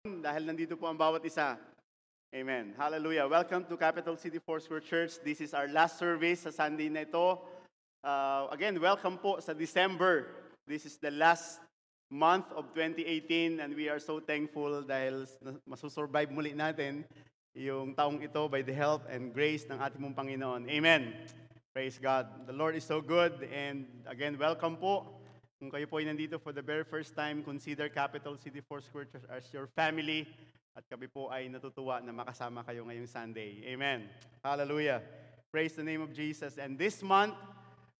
dahil nandito po ang bawat isa. Amen. Hallelujah. Welcome to Capital City Foursquare Church. This is our last service sa Sunday na ito. Uh, again, welcome po sa December. This is the last month of 2018 and we are so thankful dahil masusurvive muli natin yung taong ito by the help and grace ng ating mong Panginoon. Amen. Praise God. The Lord is so good and again, welcome po. Kung kayo po ay nandito for the very first time, consider Capital City Foursquare Church as your family. At kami po ay natutuwa na makasama kayo ngayong Sunday. Amen. Hallelujah. Praise the name of Jesus. And this month,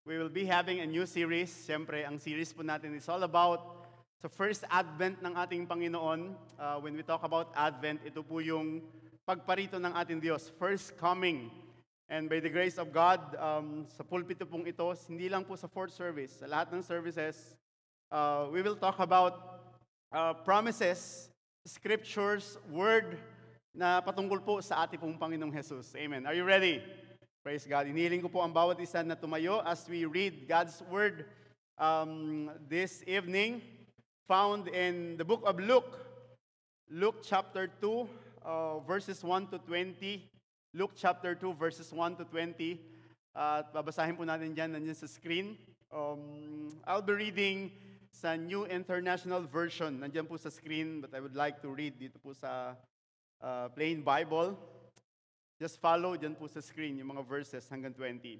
we will be having a new series. Siyempre, ang series po natin is all about sa first advent ng ating Panginoon. Uh, when we talk about advent, ito po yung pagparito ng ating Diyos. First coming. And by the grace of God, um, sa pulpito pong ito, hindi lang po sa fourth service, sa lahat ng services, uh, we will talk about uh, promises scriptures, word na patungkol po sa ating pong Panginoong Jesus. Amen. Are you ready? Praise God. Inihiling ko po ang bawat isa na tumayo as we read God's word um, this evening found in the book of Luke. Luke chapter 2, uh, verses 1 to 20. Luke chapter 2, verses 1 to 20. Uh, at babasahin po natin dyan, nandiyan sa screen. Um, I'll be reading sa New International Version. Nandiyan po sa screen, but I would like to read dito po sa uh, plain Bible. Just follow dyan po sa screen yung mga verses hanggang 20.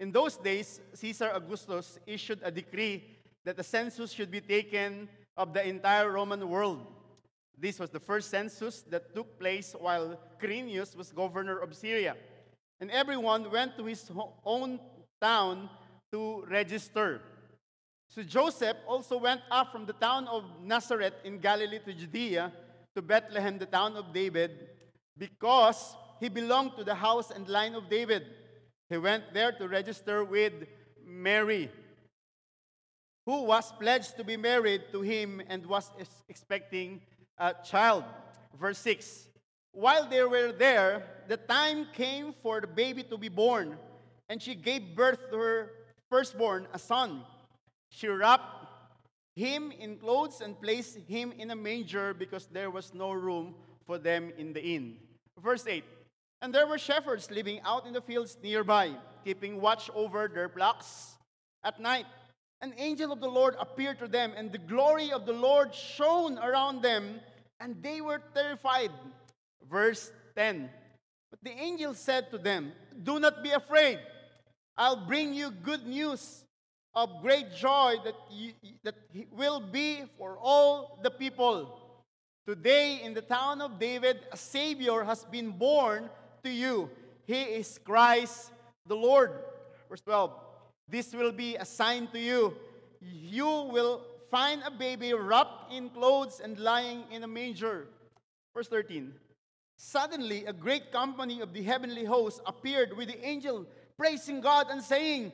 In those days, Caesar Augustus issued a decree that a census should be taken of the entire Roman world. This was the first census that took place while Quirinius was governor of Syria. And everyone went to his own town to register. So Joseph also went up from the town of Nazareth in Galilee to Judea, to Bethlehem, the town of David, because he belonged to the house and line of David. He went there to register with Mary, who was pledged to be married to him and was expecting a child. Verse 6 While they were there, the time came for the baby to be born, and she gave birth to her firstborn, a son. She wrapped him in clothes and placed him in a manger because there was no room for them in the inn. Verse 8 And there were shepherds living out in the fields nearby, keeping watch over their flocks at night. An angel of the Lord appeared to them, and the glory of the Lord shone around them, and they were terrified. Verse 10 But the angel said to them, Do not be afraid. I'll bring you good news of great joy that, you, that will be for all the people. Today, in the town of David, a Savior has been born to you. He is Christ the Lord. Verse 12 This will be a sign to you. You will find a baby wrapped in clothes and lying in a manger. Verse 13 Suddenly, a great company of the heavenly hosts appeared with the angel, praising God and saying,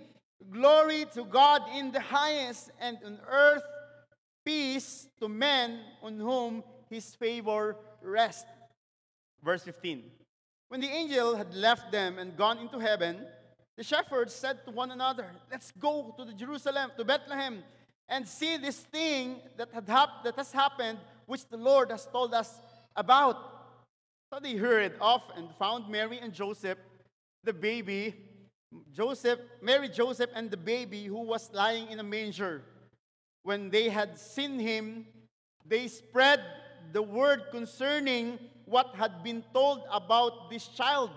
Glory to God in the highest, and on earth peace to men on whom his favor rests. Verse 15. When the angel had left them and gone into heaven, the shepherds said to one another, Let's go to the Jerusalem, to Bethlehem, and see this thing that, had hap- that has happened, which the Lord has told us about. So they hurried off and found Mary and Joseph, the baby Joseph, Mary, Joseph, and the baby who was lying in a manger. When they had seen him, they spread the word concerning what had been told about this child.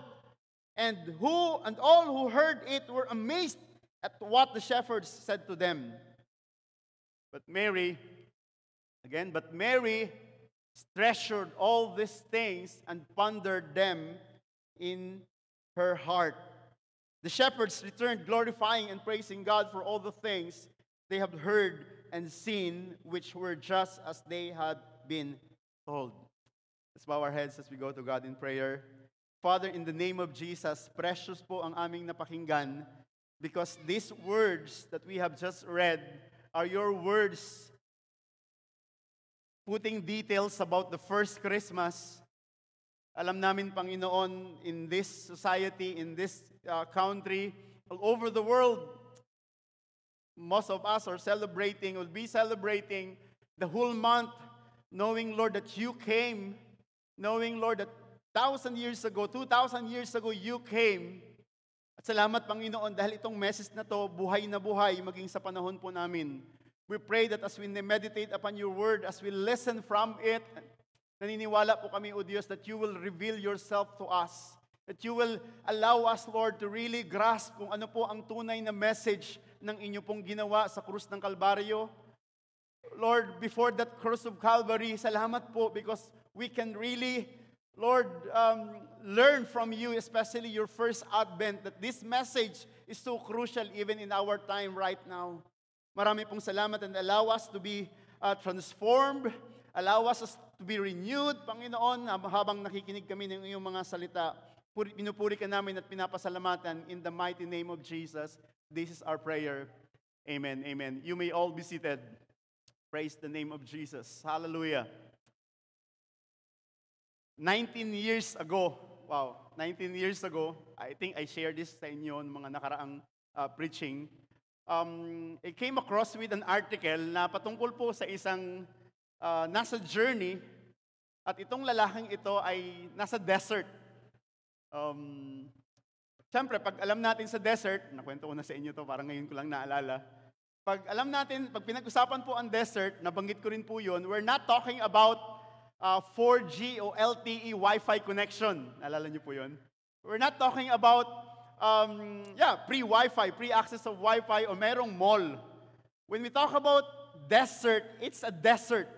And who and all who heard it were amazed at what the shepherds said to them. But Mary, again, but Mary treasured all these things and pondered them in her heart. The shepherds returned, glorifying and praising God for all the things they have heard and seen, which were just as they had been told. Let's bow our heads as we go to God in prayer. Father, in the name of Jesus, precious po ang aming napakinggan because these words that we have just read are your words putting details about the first Christmas. Alam namin, Panginoon, in this society, in this uh, country, all over the world. Most of us are celebrating, will be celebrating the whole month knowing, Lord, that you came, knowing, Lord, that thousand years ago, 2,000 years ago, you came. At salamat, Panginoon, dahil itong message na to, buhay na buhay, maging sa panahon po namin. We pray that as we meditate upon your word, as we listen from it, naniniwala po kami, O Diyos, that you will reveal yourself to us. That you will allow us, Lord, to really grasp kung ano po ang tunay na message ng inyo pong ginawa sa krus ng Kalbaryo. Lord, before that cross of Calvary, salamat po because we can really, Lord, um, learn from you, especially your first advent, that this message is so crucial even in our time right now. Marami pong salamat and allow us to be uh, transformed, allow us to be renewed, Panginoon, habang nakikinig kami ng iyong mga salita. Pinupuri ka namin at pinapasalamatan in the mighty name of Jesus. This is our prayer. Amen, amen. You may all be seated. Praise the name of Jesus. Hallelujah. 19 years ago, wow, 19 years ago, I think I shared this sa inyo ng mga nakaraang uh, preaching. Um, I came across with an article na patungkol po sa isang uh, nasa journey at itong lalaking ito ay nasa desert. Um, Siyempre, pag alam natin sa desert, nakwento ko na sa inyo to, parang ngayon ko lang naalala. Pag alam natin, pag pinag-usapan po ang desert, nabanggit ko rin po yun, we're not talking about uh, 4G o LTE Wi-Fi connection. Naalala niyo po yun? We're not talking about, um, yeah, pre-Wi-Fi, pre-access of Wi-Fi o merong mall. When we talk about desert, it's a desert.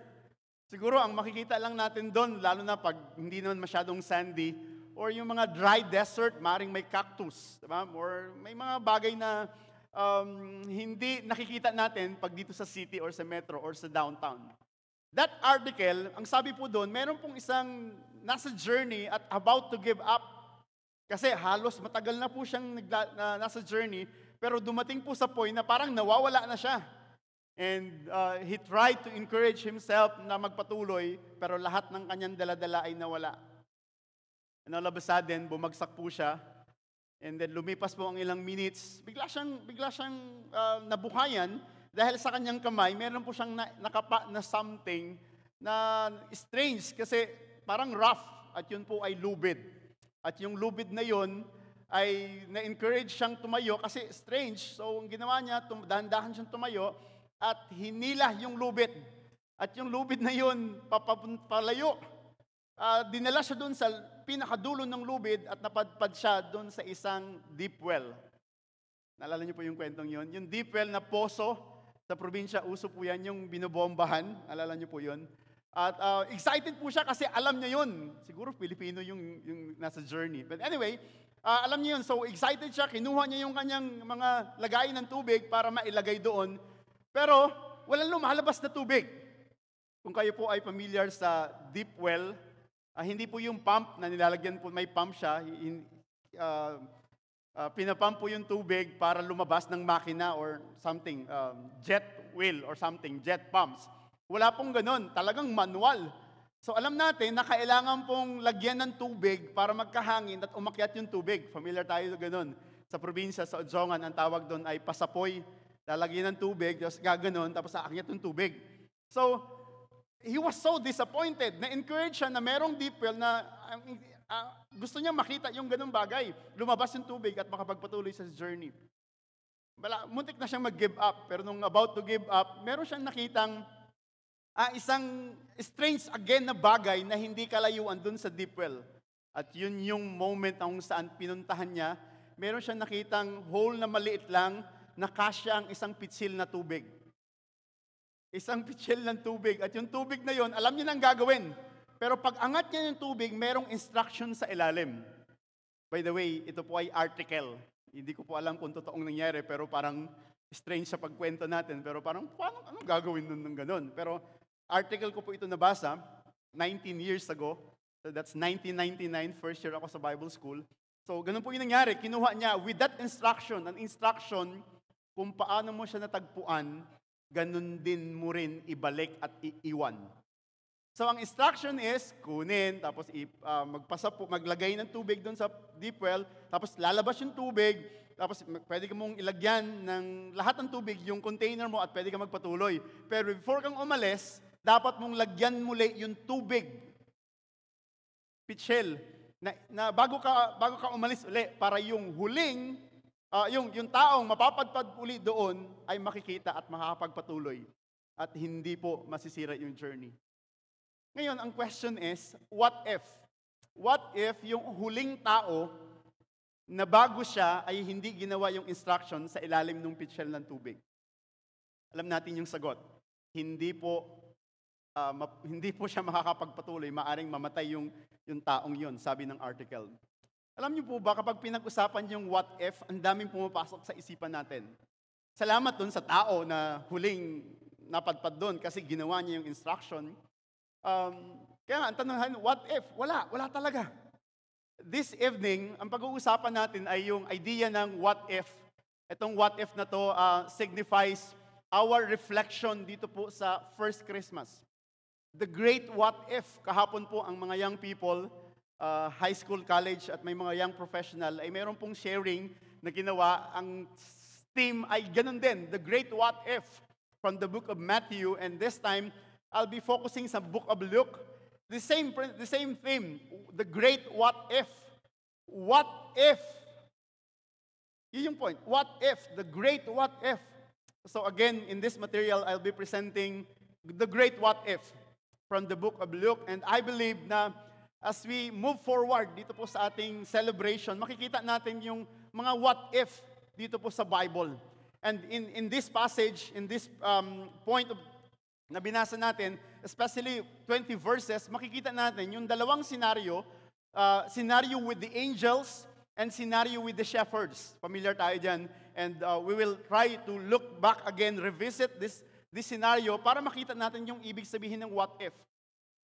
Siguro ang makikita lang natin doon, lalo na pag hindi naman masyadong sandy, or yung mga dry desert, maring may cactus, diba? or may mga bagay na um, hindi nakikita natin pag dito sa city or sa metro or sa downtown. That article, ang sabi po doon, meron pong isang nasa journey at about to give up. Kasi halos matagal na po siyang nagla, na, nasa journey, pero dumating po sa point na parang nawawala na siya. And uh, he tried to encourage himself na magpatuloy, pero lahat ng kanyang daladala ay nawala. And all of a sudden, bumagsak po siya. And then lumipas po ang ilang minutes, bigla siyang, bigla siyang uh, nabuhayan dahil sa kanyang kamay, meron po siyang na, nakapa na something na strange kasi parang rough at yun po ay lubid. At yung lubid na yun ay na-encourage siyang tumayo kasi strange. So ang ginawa niya, tum- dahan-dahan siyang tumayo at hinila yung lubid. At yung lubid na yun, papalayo. Uh, dinala siya doon sa pinakadulo ng lubid at napadpad siya doon sa isang deep well. Naalala niyo po yung kwentong yon? Yung deep well na poso sa probinsya, uso po yan, yung binobombahan. Alala niyo po yon? At uh, excited po siya kasi alam niya yun. Siguro Filipino yung, yung nasa journey. But anyway, uh, alam niya yun. So excited siya, kinuha niya yung kanyang mga lagayin ng tubig para mailagay doon. Pero walang lumalabas na tubig. Kung kayo po ay familiar sa deep well, Uh, hindi po yung pump na nilalagyan po, may pump siya. In, uh, uh, pinapump po yung tubig para lumabas ng makina or something, um, jet wheel or something, jet pumps. Wala pong ganun, talagang manual. So alam natin na kailangan pong lagyan ng tubig para magkahangin at umakyat yung tubig. Familiar tayo sa ganun. Sa probinsya, sa Odjongan, ang tawag doon ay pasapoy. Lalagyan ng tubig, tapos gaganon, tapos aakyat yung tubig. So, he was so disappointed. Na-encourage siya na merong deep well na uh, gusto niya makita yung ganung bagay. Lumabas yung tubig at makapagpatuloy sa journey. Bala, muntik na siyang mag-give up. Pero nung about to give up, meron siyang nakitang uh, isang strange again na bagay na hindi kalayuan dun sa deep well. At yun yung moment kung saan pinuntahan niya, meron siyang nakitang hole na maliit lang na kasya ang isang pitsil na tubig. Isang pitsil ng tubig. At yung tubig na yon, alam niya nang gagawin. Pero pag angat niya yung tubig, merong instruction sa ilalim. By the way, ito po ay article. Hindi ko po alam kung totoong nangyari, pero parang strange sa pagkwento natin. Pero parang, paano, anong gagawin nun ng ganun? Pero article ko po ito nabasa, 19 years ago. So that's 1999, first year ako sa Bible school. So ganun po yung nangyari. Kinuha niya with that instruction, an instruction kung paano mo siya natagpuan ganun din mo rin ibalik at iiwan. So ang instruction is, kunin, tapos uh, magpasa po, maglagay ng tubig doon sa deep well, tapos lalabas yung tubig, tapos pwede ka mong ilagyan ng lahat ng tubig, yung container mo, at pwede ka magpatuloy. Pero before kang umalis, dapat mong lagyan muli yung tubig, pitchel, na, na bago ka bago ka umalis uli para yung huling uh, yung yung taong mapapadpad uli doon ay makikita at makakapagpatuloy at hindi po masisira yung journey. Ngayon, ang question is, what if? What if yung huling tao na bago siya ay hindi ginawa yung instruction sa ilalim ng pitchel ng tubig? Alam natin yung sagot. Hindi po uh, ma- hindi po siya makakapagpatuloy, maaring mamatay yung yung taong yon, sabi ng article. Alam niyo po ba kapag pinag-usapan yung what if, ang daming pumapasok sa isipan natin. Salamat dun sa tao na huling napadpad doon kasi ginawa niya yung instruction. Um, kaya nga, ang tanongin, what if? Wala, wala talaga. This evening, ang pag-uusapan natin ay yung idea ng what if. Itong what if na to uh, signifies our reflection dito po sa first Christmas. The great what if. Kahapon po ang mga young people, uh, high school, college, at may mga young professional, ay mayroon pong sharing na ginawa. Ang theme ay ganun din, the great what if from the book of Matthew, and this time I'll be focusing sa book of Luke. The same, the same theme, the great what if. What if? Yun yung point. What if? The great what if. So again, in this material, I'll be presenting the great what if from the book of Luke. And I believe na as we move forward dito po sa ating celebration, makikita natin yung mga what if dito po sa Bible. And in, in this passage, in this um, point of, na binasa natin, especially 20 verses, makikita natin yung dalawang scenario, uh, scenario with the angels and scenario with the shepherds. Familiar tayo dyan. And uh, we will try to look back again, revisit this, this scenario para makita natin yung ibig sabihin ng what if.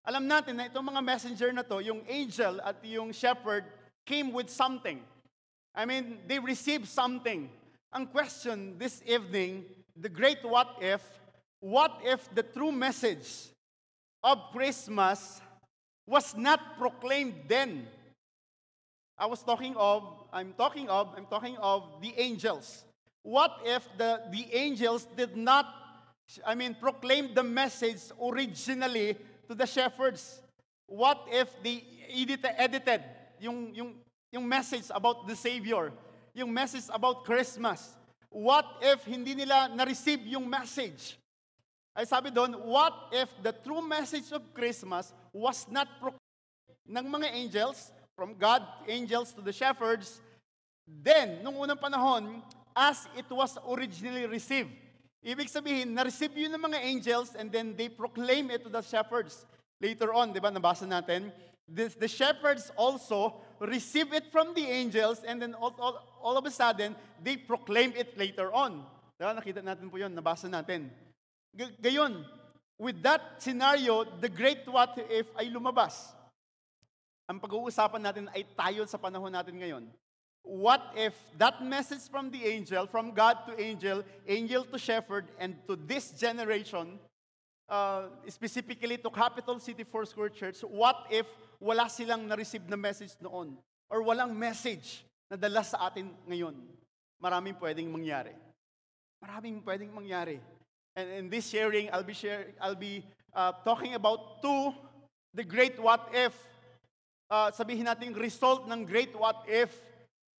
Alam natin na itong mga messenger na to, yung angel at yung shepherd came with something. I mean, they received something. Ang question this evening, the great what if, what if the true message of Christmas was not proclaimed then? I was talking of, I'm talking of, I'm talking of the angels. What if the, the angels did not, I mean, proclaim the message originally to the shepherds? What if they edited, edited yung, yung, yung message about the Savior? yung message about Christmas. What if hindi nila na-receive yung message? Ay sabi doon, what if the true message of Christmas was not proclaimed ng mga angels, from God, angels to the shepherds, then, nung unang panahon, as it was originally received. Ibig sabihin, na-receive yun ng mga angels and then they proclaim it to the shepherds. Later on, di ba, nabasa natin, this, the shepherds also receive it from the angels and then all, all, all of a sudden, they proclaim it later on. Diba? Nakita natin po yun, nabasa natin. Gayon, with that scenario, the great what if ay lumabas. Ang pag-uusapan natin ay tayo sa panahon natin ngayon. What if that message from the angel, from God to angel, angel to shepherd, and to this generation, uh, specifically to Capital City Four Square Church, what if wala silang na-receive na message noon or walang message na dala sa atin ngayon. Maraming pwedeng mangyari. Maraming pwedeng mangyari. And in this sharing, I'll be share, I'll be uh, talking about two, the great what if. Uh, sabihin natin result ng great what if.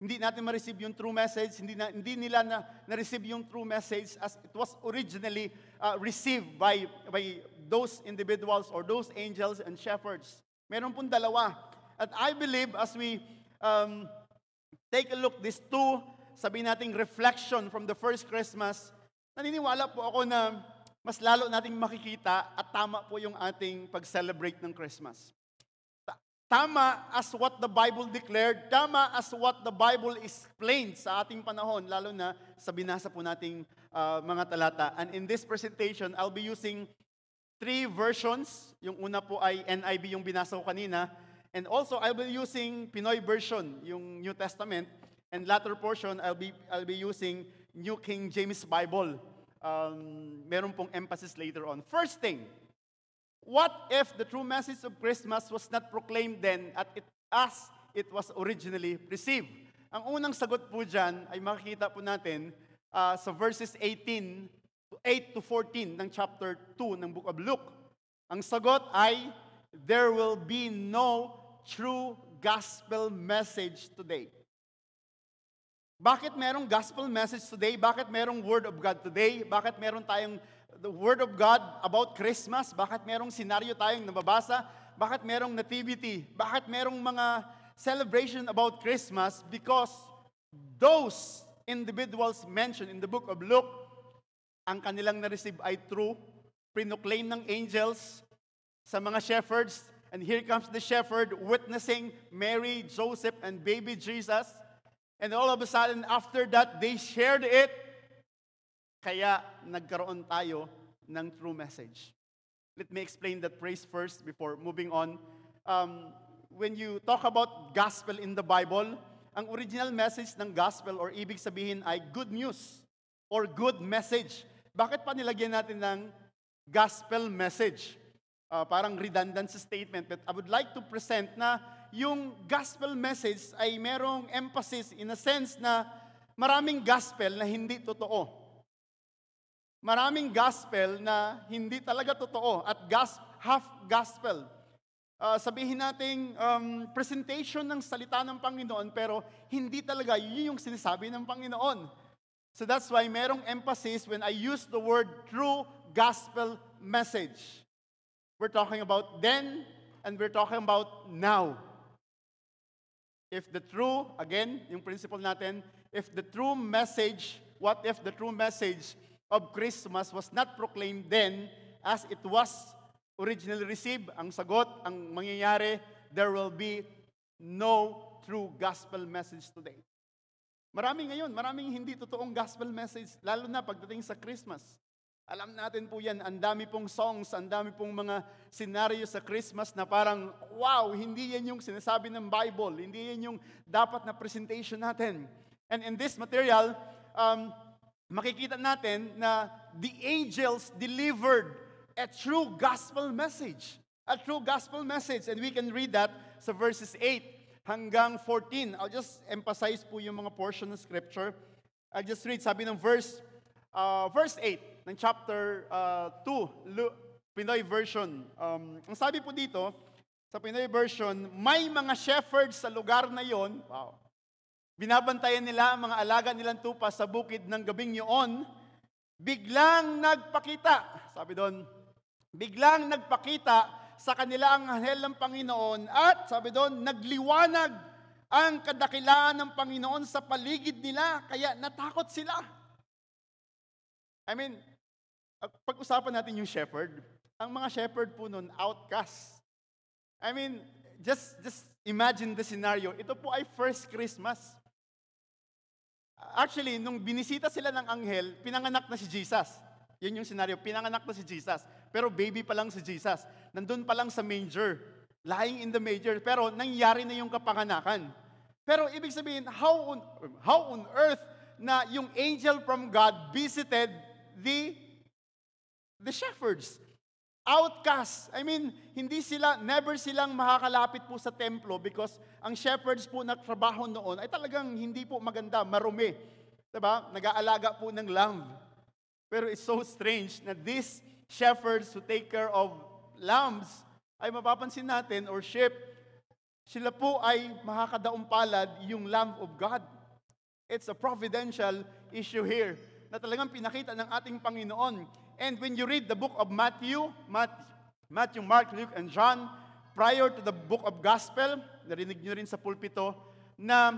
Hindi natin ma-receive yung true message, hindi, na, hindi nila na, na-receive yung true message as it was originally uh, received by, by those individuals or those angels and shepherds. Meron pong dalawa. At I believe as we um, take a look, these two, sabi nating reflection from the first Christmas, naniniwala po ako na mas lalo nating makikita at tama po yung ating pag-celebrate ng Christmas. Tama as what the Bible declared, tama as what the Bible explained sa ating panahon, lalo na sa binasa po nating uh, mga talata. And in this presentation, I'll be using three versions. Yung una po ay NIV yung binasa ko kanina. And also, I'll be using Pinoy version, yung New Testament. And latter portion, I'll be, I'll be using New King James Bible. Um, meron pong emphasis later on. First thing, what if the true message of Christmas was not proclaimed then at it, as it was originally received? Ang unang sagot po dyan ay makikita po natin uh, sa verses 18 8 to 14 ng chapter 2 ng book of Luke. Ang sagot ay, there will be no true gospel message today. Bakit merong gospel message today? Bakit merong word of God today? Bakit meron tayong the word of God about Christmas? Bakit merong senaryo tayong nababasa? Bakit merong nativity? Bakit merong mga celebration about Christmas? Because those individuals mentioned in the book of Luke, ang kanilang na-receive ay true, pinoclaim ng angels sa mga shepherds, and here comes the shepherd witnessing Mary, Joseph, and baby Jesus. And all of a sudden, after that, they shared it. Kaya nagkaroon tayo ng true message. Let me explain that phrase first before moving on. Um, when you talk about gospel in the Bible, ang original message ng gospel or ibig sabihin ay good news or good message. Bakit pa nilagyan natin ng gospel message? Uh, parang redundant statement, but I would like to present na yung gospel message ay merong emphasis in a sense na maraming gospel na hindi totoo. Maraming gospel na hindi talaga totoo at gas, half gospel. Uh, sabihin nating um, presentation ng salita ng Panginoon pero hindi talaga yun yung sinasabi ng Panginoon. So that's why merong emphasis when I use the word true gospel message. We're talking about then and we're talking about now. If the true, again, yung principle natin, if the true message, what if the true message of Christmas was not proclaimed then as it was originally received? Ang sagot, ang mangyayari, there will be no true gospel message today. Marami ngayon, maraming hindi totoong gospel message, lalo na pagdating sa Christmas. Alam natin po yan, ang dami pong songs, ang dami pong mga senaryo sa Christmas na parang, wow, hindi yan yung sinasabi ng Bible, hindi yan yung dapat na presentation natin. And in this material, um, makikita natin na the angels delivered a true gospel message. A true gospel message. And we can read that sa verses 8 hanggang 14. I'll just emphasize po yung mga portion ng scripture. I'll just read, sabi ng verse, uh, verse 8 ng chapter uh, 2, Lu- Pinoy version. Um, ang sabi po dito, sa Pinoy version, may mga shepherds sa lugar na yon. Wow. Binabantayan nila ang mga alaga nilang tupa sa bukid ng gabing yun. Biglang nagpakita, sabi doon, biglang nagpakita sa kanila ang anghel ng Panginoon at sabi doon, nagliwanag ang kadakilaan ng Panginoon sa paligid nila, kaya natakot sila. I mean, pag-usapan natin yung shepherd, ang mga shepherd po noon, outcast. I mean, just, just imagine the scenario. Ito po ay first Christmas. Actually, nung binisita sila ng anghel, pinanganak na si Jesus. Yun yung scenario, pinanganak na si Jesus. Pero baby pa lang si Jesus. Nandun pa lang sa manger. Lying in the manger. Pero nangyari na yung kapanganakan. Pero ibig sabihin, how on, how on earth na yung angel from God visited the the shepherds. Outcasts. I mean, hindi sila, never silang makakalapit po sa templo because ang shepherds po na trabaho noon ay talagang hindi po maganda, marumi. Diba? Nag-aalaga po ng lamb. Pero it's so strange na these shepherds who take care of lambs ay mapapansin natin or sheep, sila po ay makakadaong palad yung lamb of God. It's a providential issue here na talagang pinakita ng ating Panginoon And when you read the book of Matthew, Matthew, Mark, Luke, and John, prior to the book of Gospel, narinig nyo rin sa pulpito, na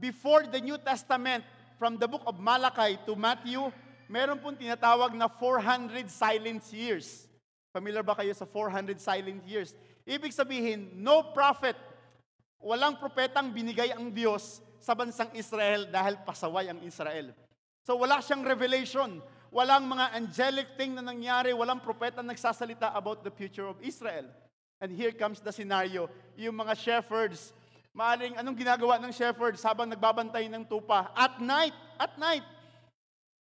before the New Testament, from the book of Malachi to Matthew, meron pong tinatawag na 400 silent years. Familiar ba kayo sa 400 silent years? Ibig sabihin, no prophet, walang propetang binigay ang Diyos sa bansang Israel dahil pasaway ang Israel. So wala siyang revelation walang mga angelic thing na nangyari, walang propeta nagsasalita about the future of Israel. And here comes the scenario. Yung mga shepherds, maaring anong ginagawa ng shepherds habang nagbabantay ng tupa? At night, at night,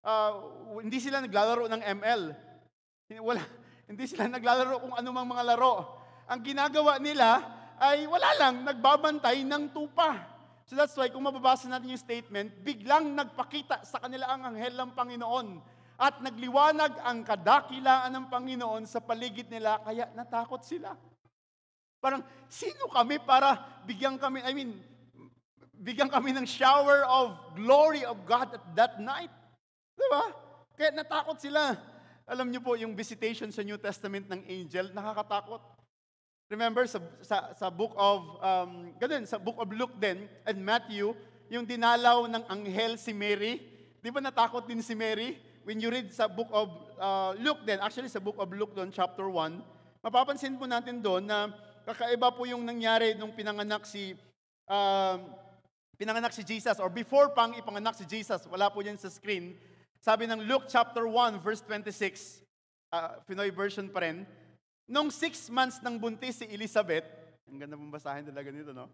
uh, hindi sila naglalaro ng ML. Wala, hindi sila naglalaro kung anumang mga laro. Ang ginagawa nila ay wala lang, nagbabantay ng tupa. So that's why kung mababasa natin yung statement, biglang nagpakita sa kanila ang anghel ng Panginoon At nagliwanag ang kadakilaan ng Panginoon sa paligid nila, kaya natakot sila. Parang, sino kami para bigyan kami, I mean, bigyan kami ng shower of glory of God at that night? Di ba? Kaya natakot sila. Alam niyo po, yung visitation sa New Testament ng angel, nakakatakot. Remember, sa, sa, sa book of, um, ganun, sa book of Luke din, and Matthew, yung dinalaw ng anghel si Mary. Di ba natakot din si Mary? When you read sa book of uh, Luke din, actually sa book of Luke doon, chapter 1, mapapansin po natin doon na kakaiba po yung nangyari nung pinanganak si uh, pinanganak si Jesus or before pang ipanganak si Jesus, wala po yan sa screen. Sabi ng Luke chapter 1 verse 26, uh, Pinoy version pa rin, Nung six months ng buntis si Elizabeth, ang ganda mong basahin talaga nito, no?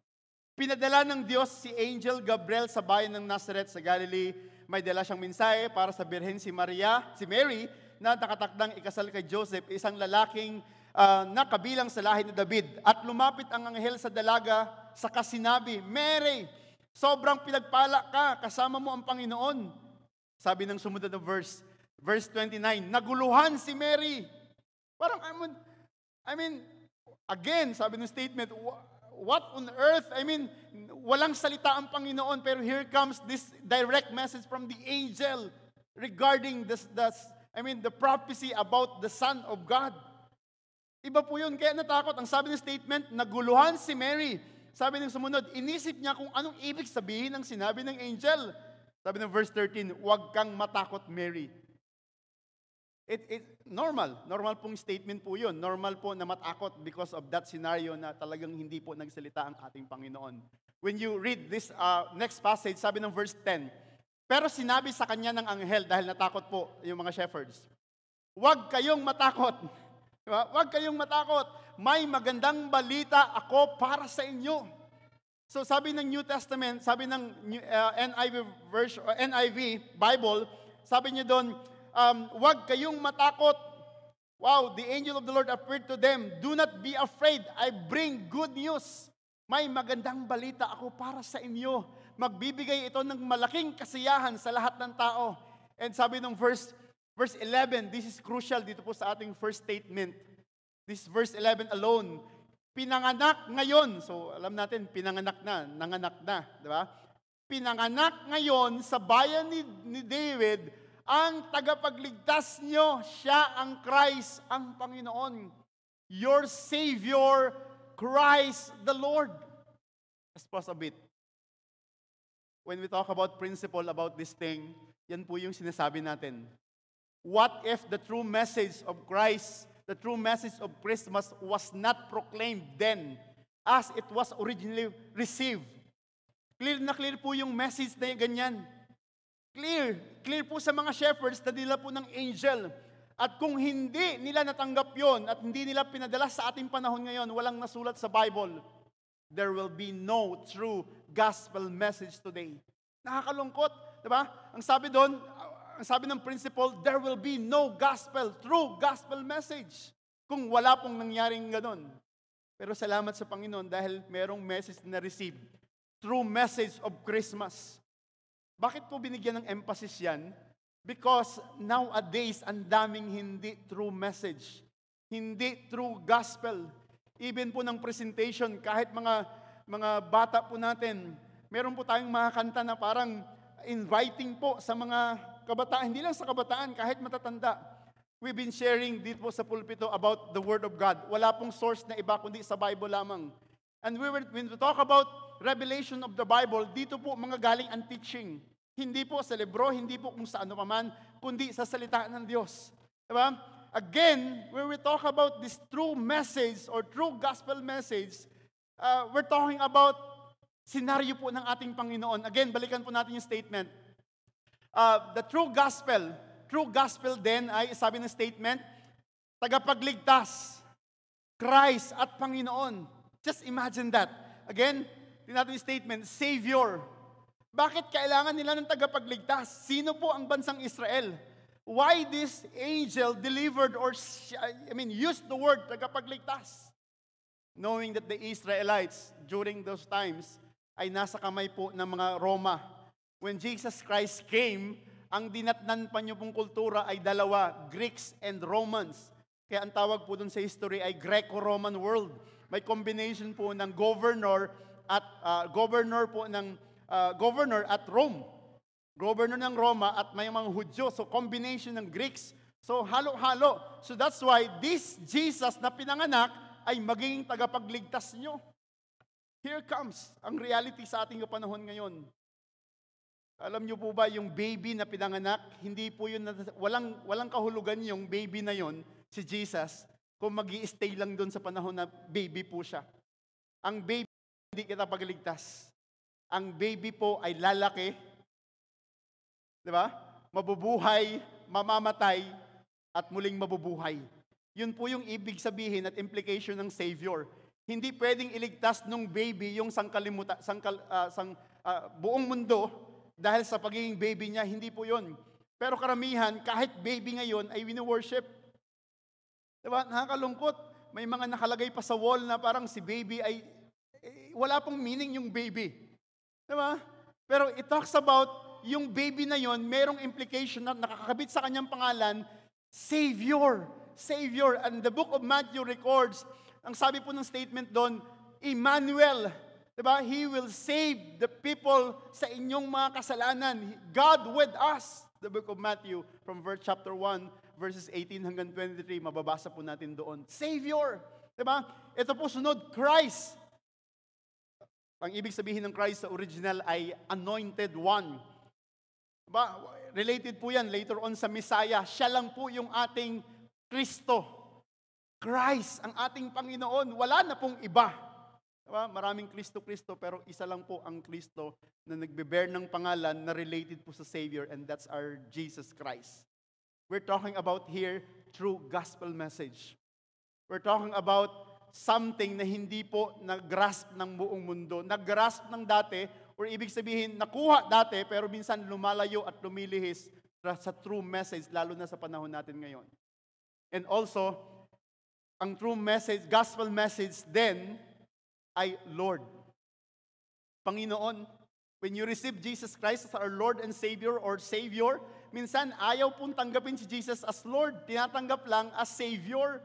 Pinadala ng Diyos si Angel Gabriel sa bayan ng Nazareth sa Galilee. May dala siyang mensahe para sa birhen si Maria, si Mary, na nakatakdang ikasal kay Joseph, isang lalaking uh, nakabilang sa lahi ni David. At lumapit ang anghel sa dalaga sa kasinabi, Mary, sobrang pinagpala ka, kasama mo ang Panginoon. Sabi ng sumunod na verse, verse 29, naguluhan si Mary. Parang, I mean, I mean, again, sabi ng statement, what on earth? I mean, walang salita ang Panginoon, pero here comes this direct message from the angel regarding this, this I mean, the prophecy about the Son of God. Iba po yun, kaya natakot. Ang sabi ng statement, naguluhan si Mary. Sabi ng sumunod, inisip niya kung anong ibig sabihin ng sinabi ng angel. Sabi ng verse 13, huwag kang matakot, Mary. It, it, normal. Normal pong statement po yun. Normal po na matakot because of that scenario na talagang hindi po nagsalita ang ating Panginoon. When you read this uh, next passage, sabi ng verse 10, Pero sinabi sa kanya ng anghel, dahil natakot po yung mga shepherds, Huwag kayong matakot. Diba? Huwag kayong matakot. May magandang balita ako para sa inyo. So sabi ng New Testament, sabi ng uh, NIV, version, uh, NIV Bible, sabi niya doon, um, wag kayong matakot. Wow, the angel of the Lord appeared to them. Do not be afraid. I bring good news. May magandang balita ako para sa inyo. Magbibigay ito ng malaking kasiyahan sa lahat ng tao. And sabi ng verse, verse 11, this is crucial dito po sa ating first statement. This verse 11 alone. Pinanganak ngayon. So alam natin, pinanganak na, nanganak na. Di ba? Pinanganak ngayon sa bayan ni, ni David ang tagapagligtas nyo, siya ang Christ, ang Panginoon. Your Savior, Christ the Lord. Let's pause a bit. When we talk about principle about this thing, yan po yung sinasabi natin. What if the true message of Christ, the true message of Christmas was not proclaimed then as it was originally received? Clear na clear po yung message na ganyan. Clear. Clear po sa mga shepherds na nila po ng angel. At kung hindi nila natanggap yon at hindi nila pinadala sa ating panahon ngayon, walang nasulat sa Bible, there will be no true gospel message today. Nakakalungkot, di ba? Ang sabi doon, ang sabi ng principle, there will be no gospel, true gospel message. Kung wala pong nangyaring ganon. Pero salamat sa Panginoon dahil merong message na receive. True message of Christmas. Bakit po binigyan ng emphasis yan? Because nowadays, ang daming hindi true message. Hindi true gospel. Even po ng presentation, kahit mga, mga bata po natin, meron po tayong mga kanta na parang inviting po sa mga kabataan. Hindi lang sa kabataan, kahit matatanda. We've been sharing dito po sa pulpito about the Word of God. Wala pong source na iba kundi sa Bible lamang. And we were, when we talk about revelation of the Bible, dito po mga galing ang teaching. Hindi po sa libro, hindi po kung sa ano paman, kundi sa salita ng Diyos. Diba? Again, when we talk about this true message or true gospel message, uh, we're talking about senaryo po ng ating Panginoon. Again, balikan po natin yung statement. Uh, the true gospel, true gospel din ay sabi ng statement, tagapagligtas, Christ at Panginoon. Just imagine that. Again, yung statement, Savior. Bakit kailangan nila ng tagapagligtas? Sino po ang bansang Israel? Why this angel delivered or, I mean, used the word tagapagligtas? Knowing that the Israelites during those times ay nasa kamay po ng mga Roma. When Jesus Christ came, ang dinatnan pa niyo pong kultura ay dalawa, Greeks and Romans. Kaya ang tawag po dun sa history ay Greco-Roman world. May combination po ng governor at uh, governor po ng uh, governor at Rome. Governor ng Roma at may mga Hudyo. So combination ng Greeks. So halo-halo. So that's why this Jesus na pinanganak ay magiging tagapagligtas nyo. Here comes ang reality sa ating panahon ngayon. Alam niyo po ba yung baby na pinanganak, hindi po yun, walang, walang kahulugan yung baby na yon si Jesus, kung mag stay lang doon sa panahon na baby po siya. Ang baby, hindi kita pagligtas. Ang baby po ay lalaki, di ba? Mabubuhay, mamamatay, at muling mabubuhay. Yun po yung ibig sabihin at implication ng Savior. Hindi pwedeng iligtas nung baby yung sangkalimuta, sangkal, uh, sang, uh, buong mundo dahil sa pagiging baby niya. Hindi po yun. Pero karamihan, kahit baby ngayon, ay wini-worship. Diba? Nakakalungkot. May mga nakalagay pa sa wall na parang si baby ay wala pong meaning yung baby. Diba? Pero it talks about yung baby na yon, merong implication na nakakabit sa kanyang pangalan, Savior. Savior. And the book of Matthew records ang sabi po ng statement doon, Emmanuel, diba? He will save the people sa inyong mga kasalanan. God with us. The book of Matthew from verse chapter 1, verses 18 hanggang 23, mababasa po natin doon. Savior. Diba? Ito po sunod, Christ. Ang ibig sabihin ng Christ sa original ay anointed one. Diba? Related po yan later on sa Messiah. Siya lang po yung ating Kristo. Christ, ang ating Panginoon. Wala na pong iba. Diba? Maraming Kristo-Kristo, pero isa lang po ang Kristo na nagbe-bear ng pangalan na related po sa Savior, and that's our Jesus Christ. We're talking about here true gospel message. We're talking about something na hindi po nag-grasp ng buong mundo. Nag-grasp ng dati, or ibig sabihin, nakuha dati, pero minsan lumalayo at lumilihis sa true message, lalo na sa panahon natin ngayon. And also, ang true message, gospel message then ay Lord. Panginoon, when you receive Jesus Christ as our Lord and Savior or Savior, minsan ayaw pong tanggapin si Jesus as Lord, tinatanggap lang as Savior.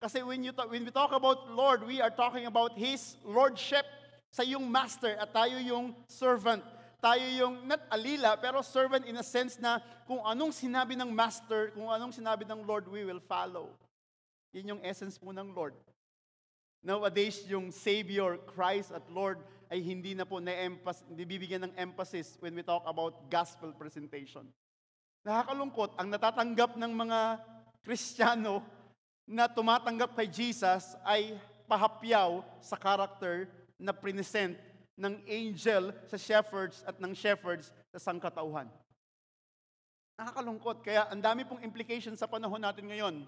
Kasi when, you talk, when we talk about Lord, we are talking about His Lordship sa yung master at tayo yung servant. Tayo yung not alila, pero servant in a sense na kung anong sinabi ng master, kung anong sinabi ng Lord, we will follow. Yun yung essence po ng Lord. Nowadays, yung Savior, Christ at Lord ay hindi na po na-emphasis, bibigyan ng emphasis when we talk about gospel presentation. Nakakalungkot, ang natatanggap ng mga Kristiyano na tumatanggap kay Jesus ay pahapyaw sa character na present ng angel sa shepherds at ng shepherds sa sangkatauhan. Nakakalungkot. Kaya ang dami pong implications sa panahon natin ngayon.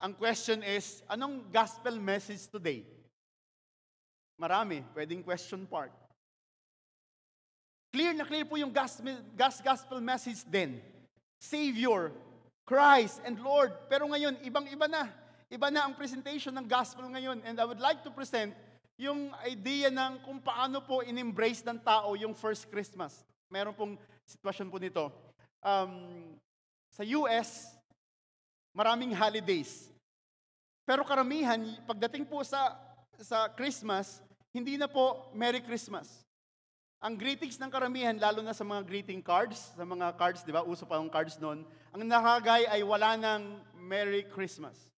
Ang question is, anong gospel message today? Marami, pwedeng question part. Clear na clear po yung gospel, gospel message din. Savior, Christ, and Lord. Pero ngayon, ibang-iba na. Iba na ang presentation ng gospel ngayon. And I would like to present yung idea ng kung paano po in-embrace ng tao yung first Christmas. Meron pong sitwasyon po nito. Um, sa US, maraming holidays. Pero karamihan, pagdating po sa, sa Christmas, hindi na po Merry Christmas. Ang greetings ng karamihan, lalo na sa mga greeting cards, sa mga cards, di ba, uso pa ang cards noon, ang nakagay ay wala ng Merry Christmas.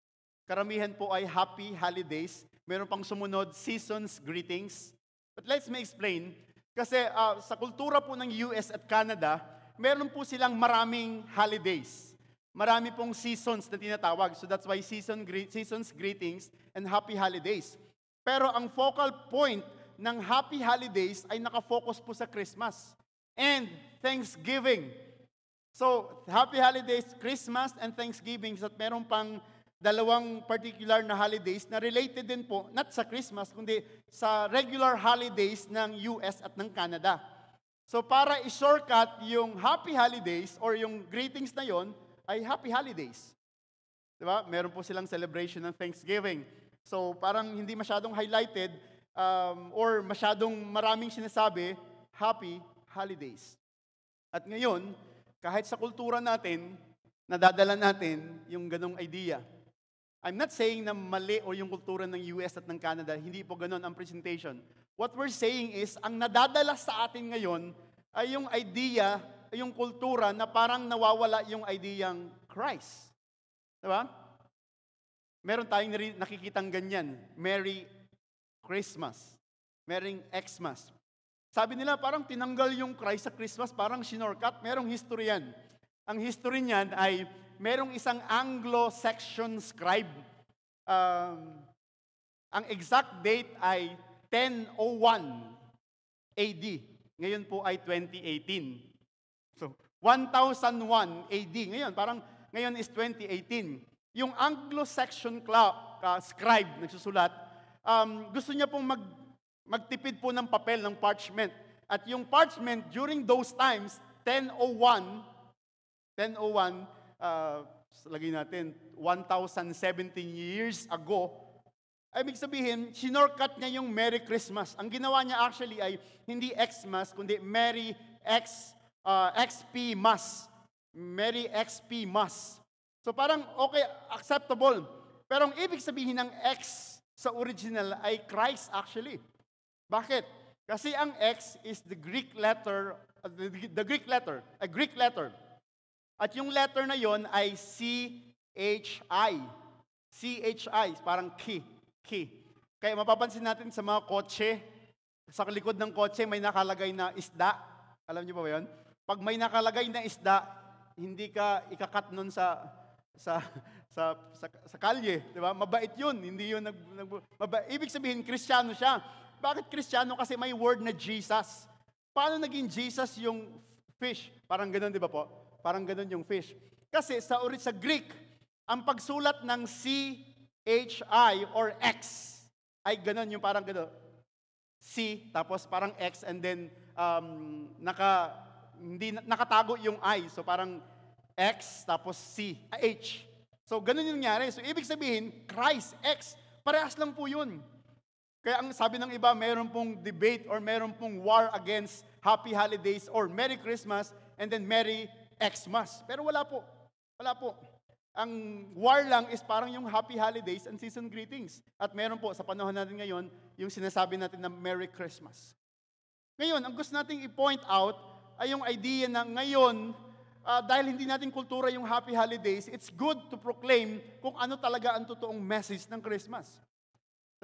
Karamihan po ay Happy Holidays. Meron pang sumunod, Seasons Greetings. But let's me explain. Kasi uh, sa kultura po ng US at Canada, meron po silang maraming holidays. Marami pong seasons na tinatawag. So that's why season, seasons, greetings, and happy holidays. Pero ang focal point ng happy holidays ay nakafocus po sa Christmas and Thanksgiving. So, happy holidays, Christmas and Thanksgiving. At meron pang dalawang particular na holidays na related din po, not sa Christmas, kundi sa regular holidays ng US at ng Canada. So, para i-shortcut yung happy holidays or yung greetings na yon, ay Happy Holidays. Di ba? Meron po silang celebration ng Thanksgiving. So parang hindi masyadong highlighted um, or masyadong maraming sinasabi, Happy Holidays. At ngayon, Kahit sa kultura natin, nadadala natin yung ganong idea. I'm not saying na mali o yung kultura ng US at ng Canada, hindi po ganon ang presentation. What we're saying is, ang nadadala sa atin ngayon ay yung idea, yung kultura na parang nawawala yung ideyang Christ. Diba? Meron tayong nakikitang ganyan, Merry Christmas, Merry Xmas. Sabi nila parang tinanggal yung Christ sa Christmas, parang sinorkat, merong history yan. Ang history niyan ay merong isang Anglo-Saxon scribe. Um, ang exact date ay 1001 AD. Ngayon po ay 2018. So, 1001 AD. Ngayon, parang ngayon is 2018. Yung Anglo-Saxon uh, scribe, nagsusulat, um, gusto niya pong mag, magtipid po ng papel, ng parchment. At yung parchment, during those times, 1001, 1001, uh, lagay natin, 1,017 years ago, ibig sabihin, sinorkat niya yung Merry Christmas. Ang ginawa niya actually ay hindi Xmas, kundi Merry X, uh, XP Mas. Merry XP Mas. So parang okay, acceptable. Pero ang ibig sabihin ng X sa original ay Christ actually. Bakit? Kasi ang X is the Greek letter, uh, the, Greek letter, a Greek letter. At yung letter na yon ay C-H-I. C-H-I, parang key, key. Kaya mapapansin natin sa mga kotse, sa likod ng kotse may nakalagay na isda. Alam niyo ba, ba yun? Pag may nakalagay na isda, hindi ka ikakat nun sa sa sa sa, sa kalye, di ba? Mabait 'yun, hindi 'yun nag, nag maba, ibig sabihin Kristiyano siya. Bakit Kristiyano? Kasi may word na Jesus. Paano naging Jesus yung fish? Parang ganoon, di ba po? Parang ganun yung fish. Kasi sa, sa Greek, ang pagsulat ng C, H, I, or X, ay ganun yung parang ganun. C, tapos parang X, and then um, naka, hindi, nakatago yung I. So parang X, tapos C, H. So ganun yung nangyari. So ibig sabihin, Christ, X, parehas lang po yun. Kaya ang sabi ng iba, meron pong debate or meron pong war against Happy Holidays or Merry Christmas and then Merry Xmas. Pero wala po. Wala po. Ang war lang is parang yung happy holidays and season greetings. At meron po sa panahon natin ngayon, yung sinasabi natin na Merry Christmas. Ngayon, ang gusto nating i-point out ay yung idea na ngayon, uh, dahil hindi natin kultura yung happy holidays, it's good to proclaim kung ano talaga ang totoong message ng Christmas.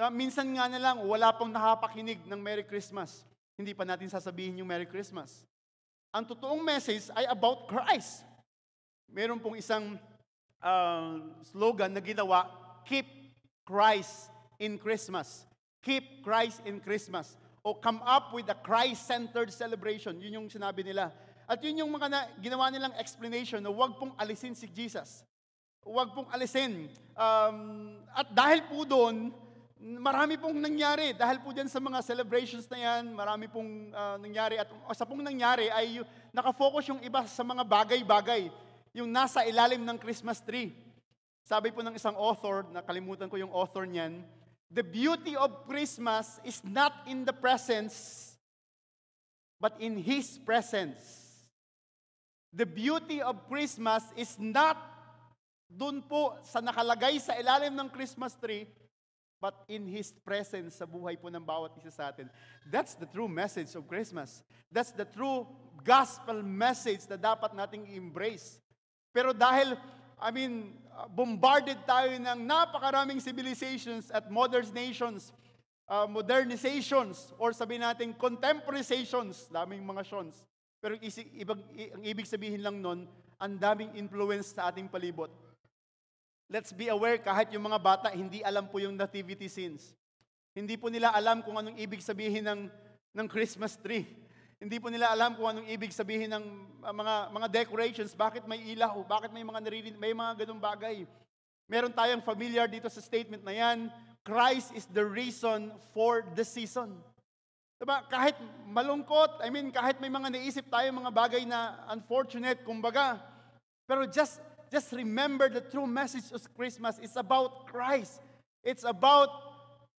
Uh, minsan nga na lang, wala pang nakapakinig ng Merry Christmas. Hindi pa natin sasabihin yung Merry Christmas ang totoong message ay about Christ. Meron pong isang uh, slogan na ginawa, Keep Christ in Christmas. Keep Christ in Christmas. O come up with a Christ-centered celebration. Yun yung sinabi nila. At yun yung mga na, ginawa nilang explanation na huwag pong alisin si Jesus. Huwag pong alisin. Um, at dahil po doon, marami pong nangyari. Dahil po dyan sa mga celebrations na yan, marami pong uh, nangyari. At sa pong nangyari ay nakafocus yung iba sa mga bagay-bagay. Yung nasa ilalim ng Christmas tree. Sabi po ng isang author, nakalimutan ko yung author niyan, The beauty of Christmas is not in the presence, but in His presence. The beauty of Christmas is not dun po sa nakalagay sa ilalim ng Christmas tree, but in His presence sa buhay po ng bawat isa sa atin. That's the true message of Christmas. That's the true gospel message na dapat nating embrace. Pero dahil, I mean, bombarded tayo ng napakaraming civilizations at modern nations, uh, modernizations, or sabi natin contemporizations, daming mga sions. Pero isig, ang ibig sabihin lang nun, ang daming influence sa ating palibot. Let's be aware, kahit yung mga bata, hindi alam po yung nativity scenes. Hindi po nila alam kung anong ibig sabihin ng, ng Christmas tree. Hindi po nila alam kung anong ibig sabihin ng uh, mga mga decorations, bakit may ilaw, bakit may mga naririn, may mga ganung bagay. Meron tayong familiar dito sa statement na yan, Christ is the reason for the season. Diba? Kahit malungkot, I mean, kahit may mga naisip tayo mga bagay na unfortunate, kumbaga, pero just just remember the true message of Christmas is about Christ. It's about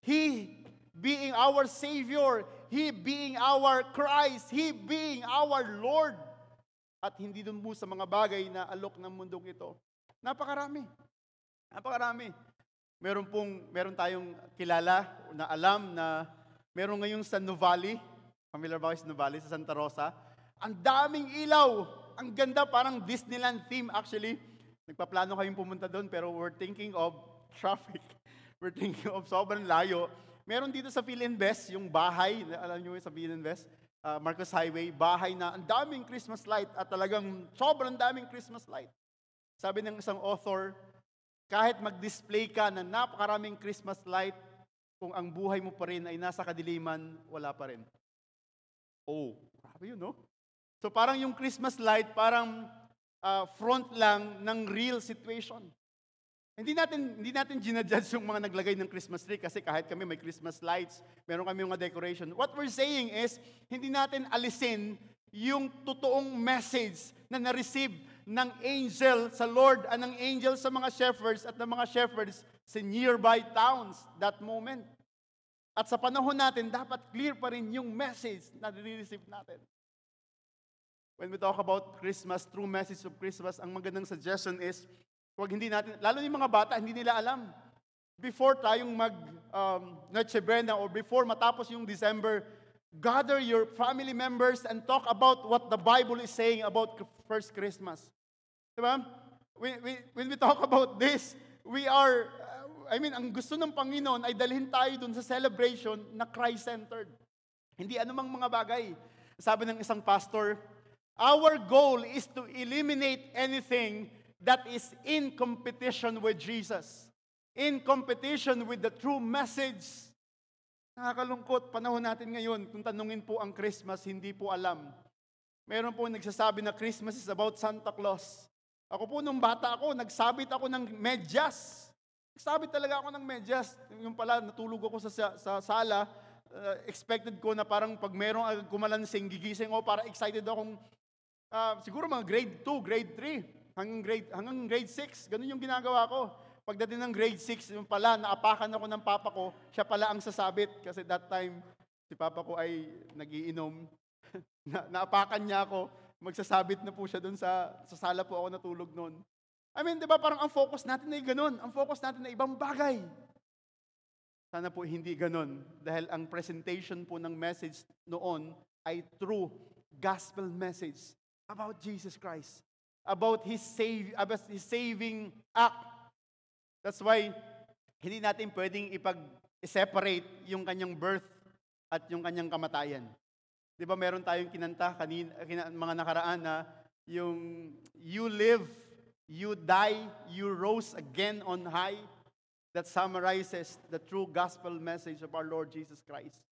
He being our Savior, He being our Christ, He being our Lord. at hindi dun po sa mga bagay na alok ng mundong ito. Napakarami. Napakarami. Meron pong, meron tayong kilala na alam na meron ngayong sa Nuvali. Familiar ba kayo sa Nuvali, sa Santa Rosa? Ang daming ilaw. Ang ganda, parang Disneyland theme actually. Nagpaplano kayong pumunta doon, pero we're thinking of traffic. We're thinking of sobrang layo. Meron dito sa Philinvest, yung bahay, alam niyo sa Philinvest, uh, Marcos Highway, bahay na ang daming Christmas light at talagang sobrang daming Christmas light. Sabi ng isang author, kahit mag-display ka na napakaraming Christmas light, kung ang buhay mo pa rin ay nasa kadiliman, wala pa rin. Oh, grabe yun, no? So parang yung Christmas light, parang uh, front lang ng real situation. Hindi natin hindi natin ginajudge yung mga naglagay ng Christmas tree kasi kahit kami may Christmas lights, meron kami mga decoration. What we're saying is, hindi natin alisin yung totoong message na na-receive ng angel sa Lord at ng angel sa mga shepherds at ng mga shepherds sa nearby towns that moment. At sa panahon natin, dapat clear pa rin yung message na nire-receive natin. When we talk about Christmas, true message of Christmas, ang magandang suggestion is, Huwag hindi natin, lalo yung mga bata, hindi nila alam. Before tayong mag um, Noche Buena or before matapos yung December, gather your family members and talk about what the Bible is saying about first Christmas. Diba? When, we, when we talk about this, we are, I mean, ang gusto ng Panginoon ay dalhin tayo dun sa celebration na Christ-centered. Hindi anumang mga bagay. Sabi ng isang pastor, our goal is to eliminate anything that is in competition with Jesus. In competition with the true message. Nakakalungkot, panahon natin ngayon, kung tanungin po ang Christmas, hindi po alam. Meron po nagsasabi na Christmas is about Santa Claus. Ako po nung bata ako, nagsabit ako ng medyas. Nagsabit talaga ako ng medyas. Yung pala, natulog ako sa, sa sala, uh, expected ko na parang pag merong kumalansing, gigising ako para excited akong, uh, siguro mga grade 2, grade 3 hanggang grade, hanggang grade 6. Ganun yung ginagawa ko. Pagdating ng grade 6, yung pala, naapakan ako ng papa ko, siya pala ang sasabit. Kasi that time, si papa ko ay nagiinom. na, naapakan niya ako, magsasabit na po siya doon sa, sa sala po ako natulog noon. I mean, di ba parang ang focus natin ay ganun. Ang focus natin ay ibang bagay. Sana po hindi ganun. Dahil ang presentation po ng message noon ay true gospel message about Jesus Christ about His, save, about His saving act. That's why, hindi natin pwedeng ipag-separate yung kanyang birth at yung kanyang kamatayan. Di ba meron tayong kinanta kanina, kina, mga nakaraan na yung you live, you die, you rose again on high. That summarizes the true gospel message of our Lord Jesus Christ.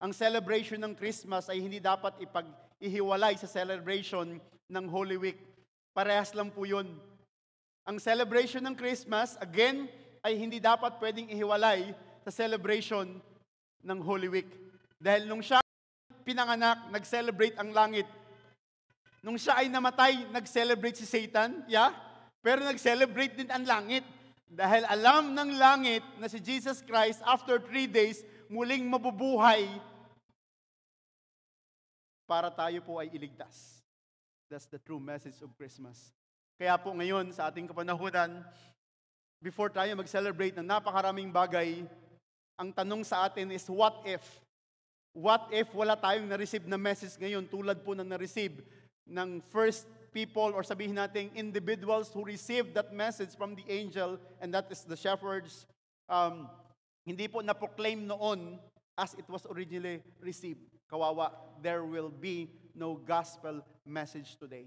Ang celebration ng Christmas ay hindi dapat ipag-ihiwalay sa celebration ng Holy Week Parehas lang po yun. Ang celebration ng Christmas, again, ay hindi dapat pwedeng ihiwalay sa celebration ng Holy Week. Dahil nung siya pinanganak, nag-celebrate ang langit. Nung siya ay namatay, nag-celebrate si Satan, yeah? Pero nag-celebrate din ang langit. Dahil alam ng langit na si Jesus Christ, after three days, muling mabubuhay para tayo po ay iligtas. That's the true message of Christmas. Kaya po ngayon sa ating kapanahunan, before tayo mag-celebrate ng napakaraming bagay, ang tanong sa atin is what if? What if wala tayong na-receive na message ngayon tulad po ng na-receive ng first people or sabihin natin individuals who received that message from the angel and that is the shepherds. Um, hindi po na-proclaim noon as it was originally received. Kawawa, there will be no gospel message today.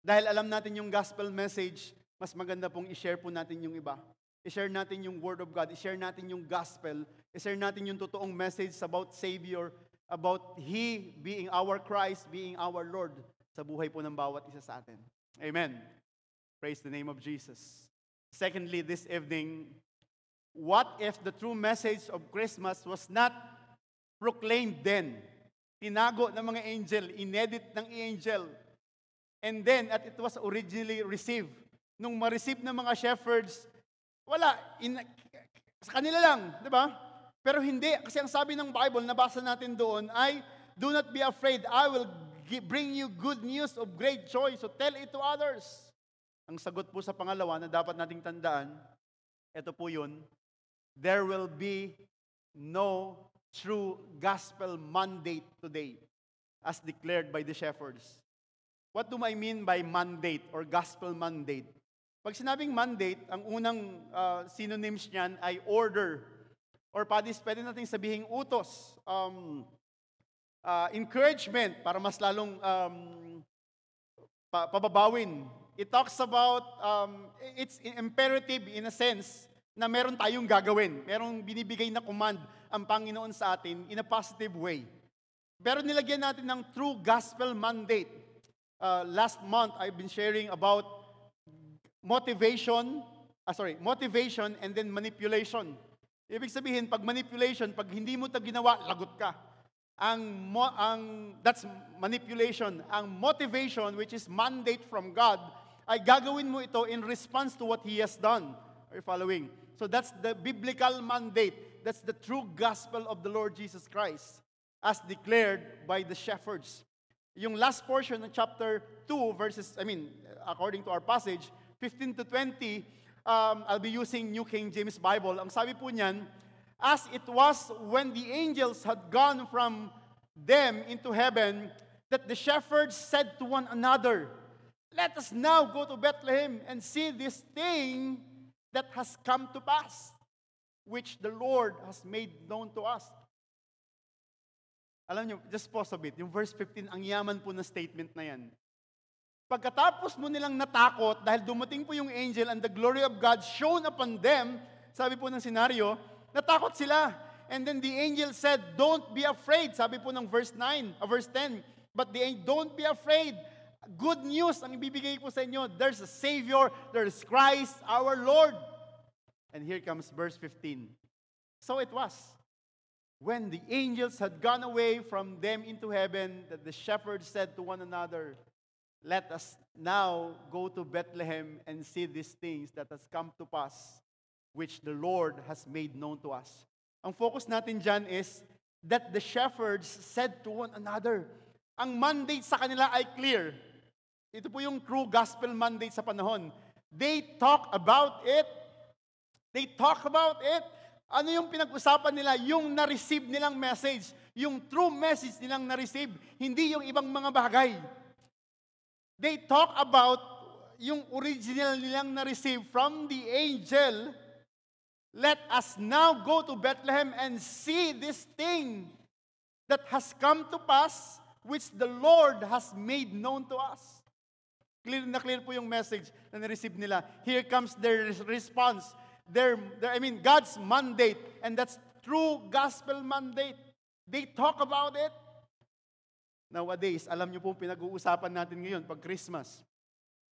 Dahil alam natin yung gospel message, mas maganda pong i-share po natin yung iba. I-share natin yung Word of God, i-share natin yung gospel, i-share natin yung totoong message about Savior, about He being our Christ, being our Lord sa buhay po ng bawat isa sa atin. Amen. Praise the name of Jesus. Secondly, this evening, what if the true message of Christmas was not proclaimed then? tinago ng mga angel, inedit ng angel. And then, at it was originally received. Nung ma-receive ng mga shepherds, wala, in, sa kanila lang, di ba? Pero hindi, kasi ang sabi ng Bible, nabasa natin doon, ay, Do not be afraid, I will bring you good news of great joy. So tell it to others. Ang sagot po sa pangalawa na dapat nating tandaan, ito po yun, there will be no true gospel mandate today as declared by the shepherds. What do I mean by mandate or gospel mandate? Pag sinabing mandate, ang unang uh, synonyms niyan ay order. Or pwede, pwede natin sabihin utos. Um, uh, encouragement para mas lalong um, pa, pababawin. It talks about, um, it's imperative in a sense na meron tayong gagawin. Merong binibigay na command ang Panginoon sa atin in a positive way. Pero nilagyan natin ng true gospel mandate. Uh, last month, I've been sharing about motivation, uh, sorry, motivation and then manipulation. Ibig sabihin, pag manipulation, pag hindi mo 'to ginawa, lagot ka. Ang, mo, ang that's manipulation. Ang motivation, which is mandate from God, ay gagawin mo ito in response to what He has done. Are you following? So that's the biblical mandate. That's the true gospel of the Lord Jesus Christ as declared by the shepherds. Yung last portion ng chapter 2 verses, I mean, according to our passage, 15 to 20, um, I'll be using New King James Bible. Ang sabi po niyan, as it was when the angels had gone from them into heaven, that the shepherds said to one another, Let us now go to Bethlehem and see this thing that has come to pass, which the Lord has made known to us. Alam niyo, just pause a bit. Yung verse 15, ang yaman po na statement na yan. Pagkatapos mo nilang natakot dahil dumating po yung angel and the glory of God shone upon them, sabi po ng senaryo, natakot sila. And then the angel said, don't be afraid. Sabi po ng verse 9, uh, verse 10. But the angel, don't be afraid. Good news ang ibibigay ko sa inyo. There's a Savior. There's Christ, our Lord. And here comes verse 15. So it was when the angels had gone away from them into heaven, that the shepherds said to one another, Let us now go to Bethlehem and see these things that has come to pass, which the Lord has made known to us. Ang focus natin dyan is that the shepherds said to one another, ang mandate sa kanila ay clear. Ito po yung true gospel mandate sa panahon. They talk about it. They talk about it. Ano yung pinag-usapan nila? Yung na-receive nilang message. Yung true message nilang na-receive. Hindi yung ibang mga bagay. They talk about yung original nilang na-receive from the angel. Let us now go to Bethlehem and see this thing that has come to pass, which the Lord has made known to us. Clear na clear po yung message na na-receive nila. Here comes their response their, their, I mean, God's mandate, and that's true gospel mandate. They talk about it. Nowadays, alam niyo po pinag-uusapan natin ngayon pag Christmas.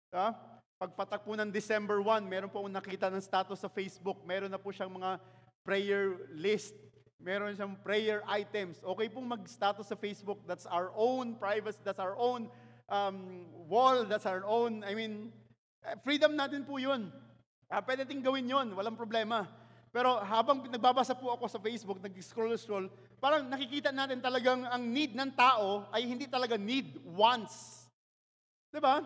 Ha? Pagpatak po ng December 1, meron po akong nakita ng status sa Facebook. Meron na po siyang mga prayer list. Meron siyang prayer items. Okay pong mag-status sa Facebook. That's our own privacy. That's our own um, wall. That's our own, I mean, eh, freedom natin po yun. Ah, pwede ting gawin yon, walang problema. Pero habang nagbabasa po ako sa Facebook, nag-scroll-scroll, parang nakikita natin talagang ang need ng tao ay hindi talaga need, wants. Ba?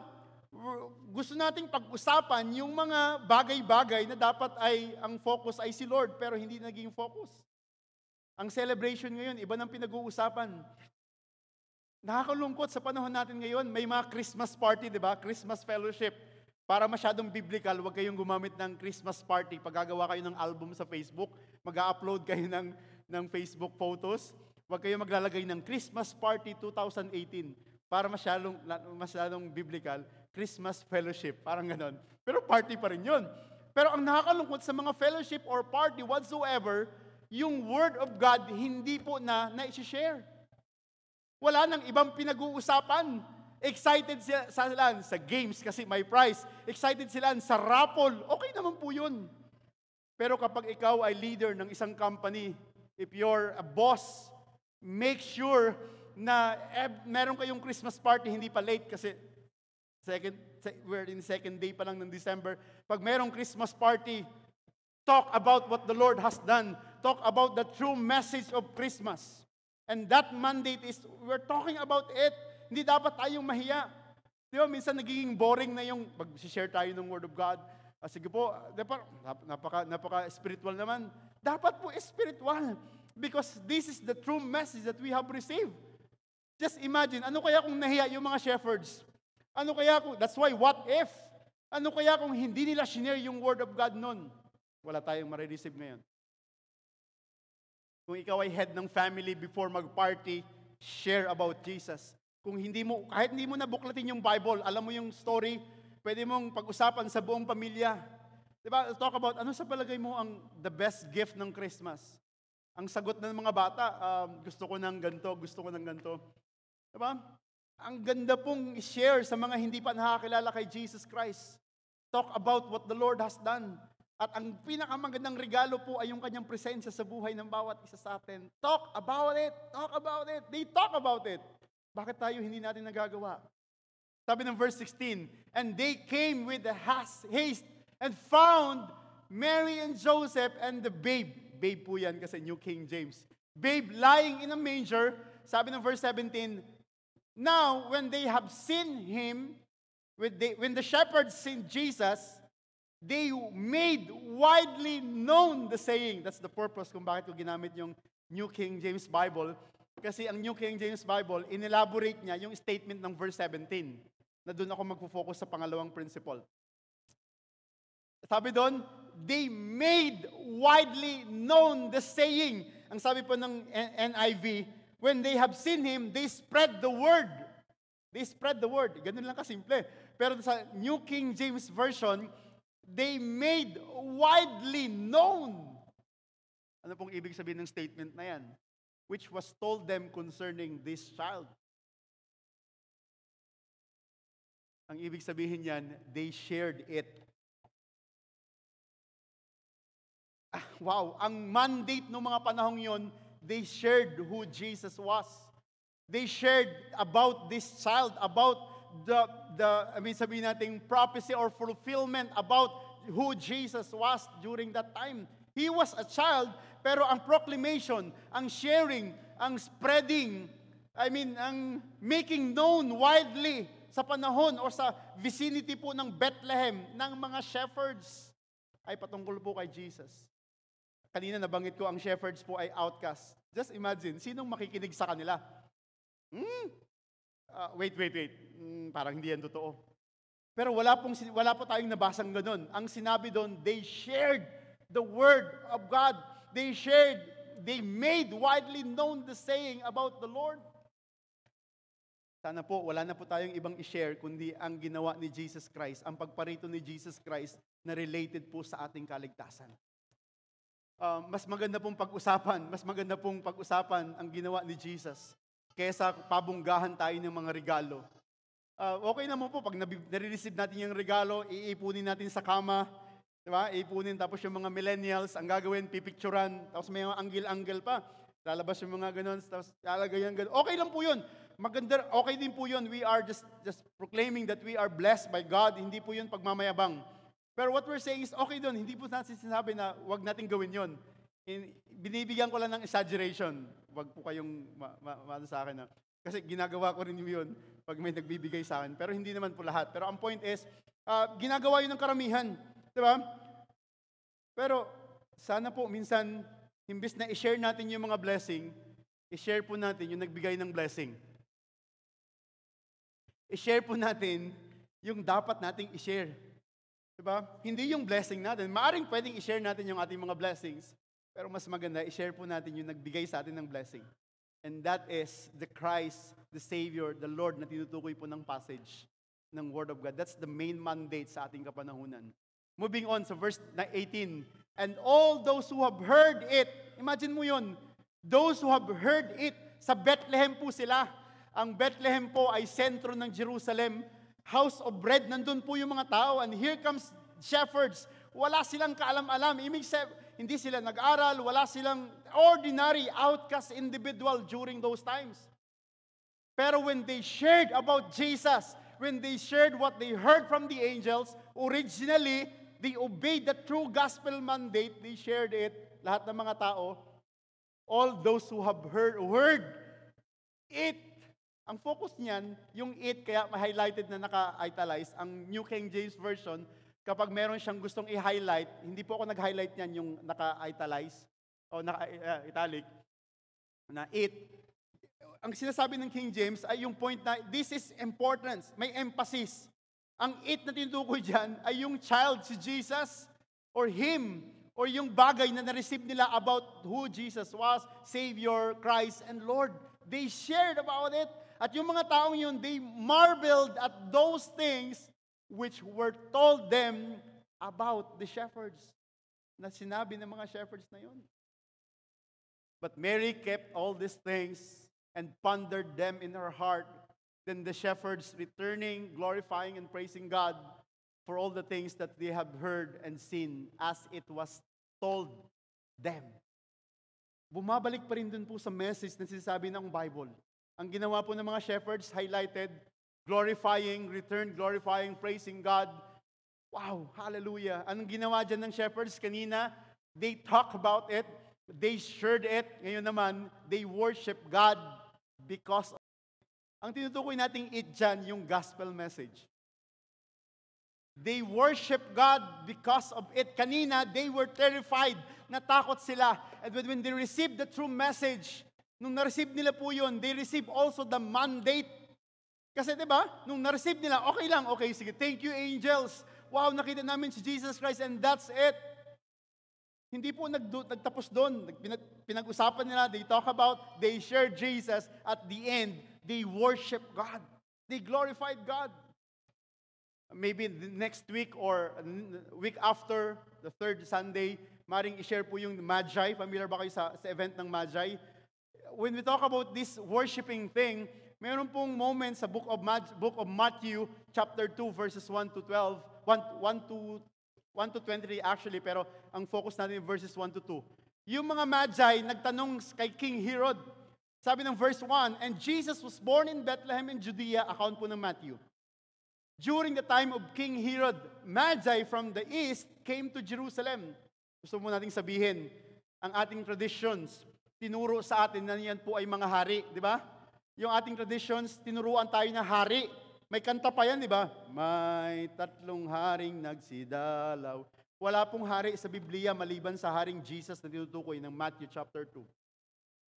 Gusto nating pag-usapan yung mga bagay-bagay na dapat ay ang focus ay si Lord, pero hindi naging focus. Ang celebration ngayon, iba nang pinag-uusapan. Nakakalungkot sa panahon natin ngayon, may mga Christmas party, di ba? Christmas fellowship. Para masyadong biblical, huwag kayong gumamit ng Christmas party. Pag gagawa kayo ng album sa Facebook, mag-upload kayo ng, ng Facebook photos, huwag kayong maglalagay ng Christmas Party 2018 para masyadong, masyadong biblical, Christmas fellowship, parang ganon. Pero party pa rin yun. Pero ang nakakalungkot sa mga fellowship or party whatsoever, yung Word of God hindi po na na-share. Wala nang ibang pinag-uusapan. Excited sila sa games kasi may prize. Excited sila sa raffle. Okay naman po yun. Pero kapag ikaw ay leader ng isang company, if you're a boss, make sure na eh, meron kayong Christmas party, hindi pa late kasi second, we're in second day pa lang ng December. Pag merong Christmas party, talk about what the Lord has done. Talk about the true message of Christmas. And that mandate is, we're talking about it Hindi dapat tayong mahiya. Di ba, minsan nagiging boring na yung pag-share tayo ng Word of God. Ah, sige po, napaka, napaka spiritual naman. Dapat po spiritual. Because this is the true message that we have received. Just imagine, ano kaya kung nahiya yung mga shepherds? Ano kaya kung, that's why, what if? Ano kaya kung hindi nila shinare yung Word of God noon? Wala tayong marireceive ngayon. Kung ikaw ay head ng family before mag-party, share about Jesus. Kung hindi mo, kahit hindi mo nabuklatin yung Bible, alam mo yung story, pwede mong pag-usapan sa buong pamilya. Diba? Talk about, ano sa palagay mo ang the best gift ng Christmas? Ang sagot ng mga bata, um, gusto ko ng ganto, gusto ko ng ganto. Diba? Ang ganda pong share sa mga hindi pa nakakilala kay Jesus Christ. Talk about what the Lord has done. At ang pinakamagandang regalo po ay yung kanyang presensya sa buhay ng bawat isa sa atin. Talk about it. Talk about it. They talk about it. Bakit tayo hindi natin nagagawa? Sabi ng verse 16, And they came with the haste and found Mary and Joseph and the babe. Babe po yan kasi New King James. Babe lying in a manger. Sabi ng verse 17, Now, when they have seen him, when, they, when the shepherds seen Jesus, they made widely known the saying. That's the purpose kung bakit ko ginamit yung New King James Bible. Kasi ang New King James Bible, inelaborate niya yung statement ng verse 17 na doon ako magfo-focus sa pangalawang principle. Sabi doon, they made widely known the saying. Ang sabi po ng NIV, when they have seen him, they spread the word. They spread the word. Ganun lang kasimple. Pero sa New King James Version, they made widely known. Ano pong ibig sabihin ng statement na yan? Which was told them concerning this child. Ang ibig sabihin yan, they shared it. Ah, wow, ang mandate ng mga panahong yon they shared who Jesus was. They shared about this child, about the, the I mean sabihin natin, prophecy or fulfillment about who Jesus was during that time. He was a child, pero ang proclamation, ang sharing, ang spreading, I mean, ang making known widely sa panahon o sa vicinity po ng Bethlehem ng mga shepherds ay patungkol po kay Jesus. Kanina nabanggit ko ang shepherds po ay outcast. Just imagine, sinong makikinig sa kanila? Hmm? Uh, wait, wait, wait. Hmm, parang hindi yan totoo. Pero wala, pong, wala po tayong nabasang ganun. Ang sinabi doon, they shared the word of God. They shared, they made widely known the saying about the Lord. Sana po, wala na po tayong ibang i-share kundi ang ginawa ni Jesus Christ, ang pagparito ni Jesus Christ na related po sa ating kaligtasan uh, mas maganda pong pag-usapan, mas maganda pong pag-usapan ang ginawa ni Jesus kaysa pabunggahan tayo ng mga regalo. Uh, okay naman po, pag nare-receive natin yung regalo, iipunin natin sa kama, di ba? Iipunin, tapos yung mga millennials, ang gagawin, pipicturan, tapos may mga anggil-anggil pa. Lalabas yung mga ganun, tapos lalagayan ganun. Okay lang po yun. Maganda, okay din po yun. We are just, just proclaiming that we are blessed by God. Hindi po yun pagmamayabang. Pero what we're saying is, okay doon, hindi po natin sinasabi na wag natin gawin yon. binibigyan ko lang ng exaggeration. Wag po kayong ma- ma- ma- sa akin na. Kasi ginagawa ko rin yun pag may nagbibigay sa akin. Pero hindi naman po lahat. Pero ang point is, uh, ginagawa yun ng karamihan. Di ba? Pero sana po minsan, imbis na i-share natin yung mga blessing, i-share po natin yung nagbigay ng blessing. I-share po natin yung dapat nating i-share. Diba? Hindi yung blessing natin. Maaring pwedeng i-share natin yung ating mga blessings. Pero mas maganda, i-share po natin yung nagbigay sa atin ng blessing. And that is the Christ, the Savior, the Lord na tinutukoy po ng passage ng Word of God. That's the main mandate sa ating kapanahunan. Moving on sa verse 18. And all those who have heard it, imagine mo yun, those who have heard it, sa Bethlehem po sila. Ang Bethlehem po ay sentro ng Jerusalem house of bread, nandun po yung mga tao. And here comes shepherds. Wala silang kaalam-alam. Ibig hindi sila nag-aral, wala silang ordinary outcast individual during those times. Pero when they shared about Jesus, when they shared what they heard from the angels, originally, they obeyed the true gospel mandate, they shared it, lahat ng mga tao, all those who have heard, heard it Ang focus niyan, yung it, kaya highlighted na naka-italize, ang New King James Version, kapag meron siyang gustong i-highlight, hindi po ako nag-highlight niyan yung naka-italize o naka-italic, na it. Ang sinasabi ng King James ay yung point na this is importance, may emphasis. Ang it na tinutukoy dyan ay yung child, si Jesus, or Him, or yung bagay na na-receive nila about who Jesus was, Savior, Christ, and Lord. They shared about it. At yung mga taong yun, they marveled at those things which were told them about the shepherds. Na sinabi ng mga shepherds na yun. But Mary kept all these things and pondered them in her heart. Then the shepherds returning, glorifying and praising God for all the things that they have heard and seen as it was told them. Bumabalik pa rin dun po sa message na sinasabi ng Bible. Ang ginawa po ng mga shepherds, highlighted, glorifying, return, glorifying, praising God. Wow, hallelujah. Anong ginawa dyan ng shepherds kanina? They talk about it, they shared it. Ngayon naman, they worship God because of Ang tinutukoy nating it dyan, yung gospel message. They worship God because of it. Kanina, they were terrified. Natakot sila. And when they received the true message, Nung na-receive nila po yun, they receive also the mandate. Kasi 'di ba? Nung na-receive nila, okay lang, okay, sige, thank you angels. Wow, nakita namin si Jesus Christ and that's it. Hindi po nag, nagtapos doon. Pinag-usapan nila, they talk about, they share Jesus. At the end, they worship God. They glorified God. Maybe next week or week after, the third Sunday, maring i-share po yung Magi. Familiar ba kayo sa, sa event ng Magi? When we talk about this worshiping thing, meron pong moment sa book of, book of Matthew, chapter 2, verses 1 to 12, 1, 1 to 1 to 23 actually, pero ang focus natin verses 1 to 2. Yung mga magi nagtanong kay King Herod. Sabi ng verse 1, And Jesus was born in Bethlehem in Judea, account po ng Matthew. During the time of King Herod, magi from the east came to Jerusalem. Gusto mo nating sabihin, ang ating traditions, tinuro sa atin na yan po ay mga hari, di ba? Yung ating traditions, tinuruan tayo na hari. May kanta pa yan, di ba? May tatlong haring nagsidalaw. Wala pong hari sa Biblia maliban sa haring Jesus na tinutukoy ng Matthew chapter 2.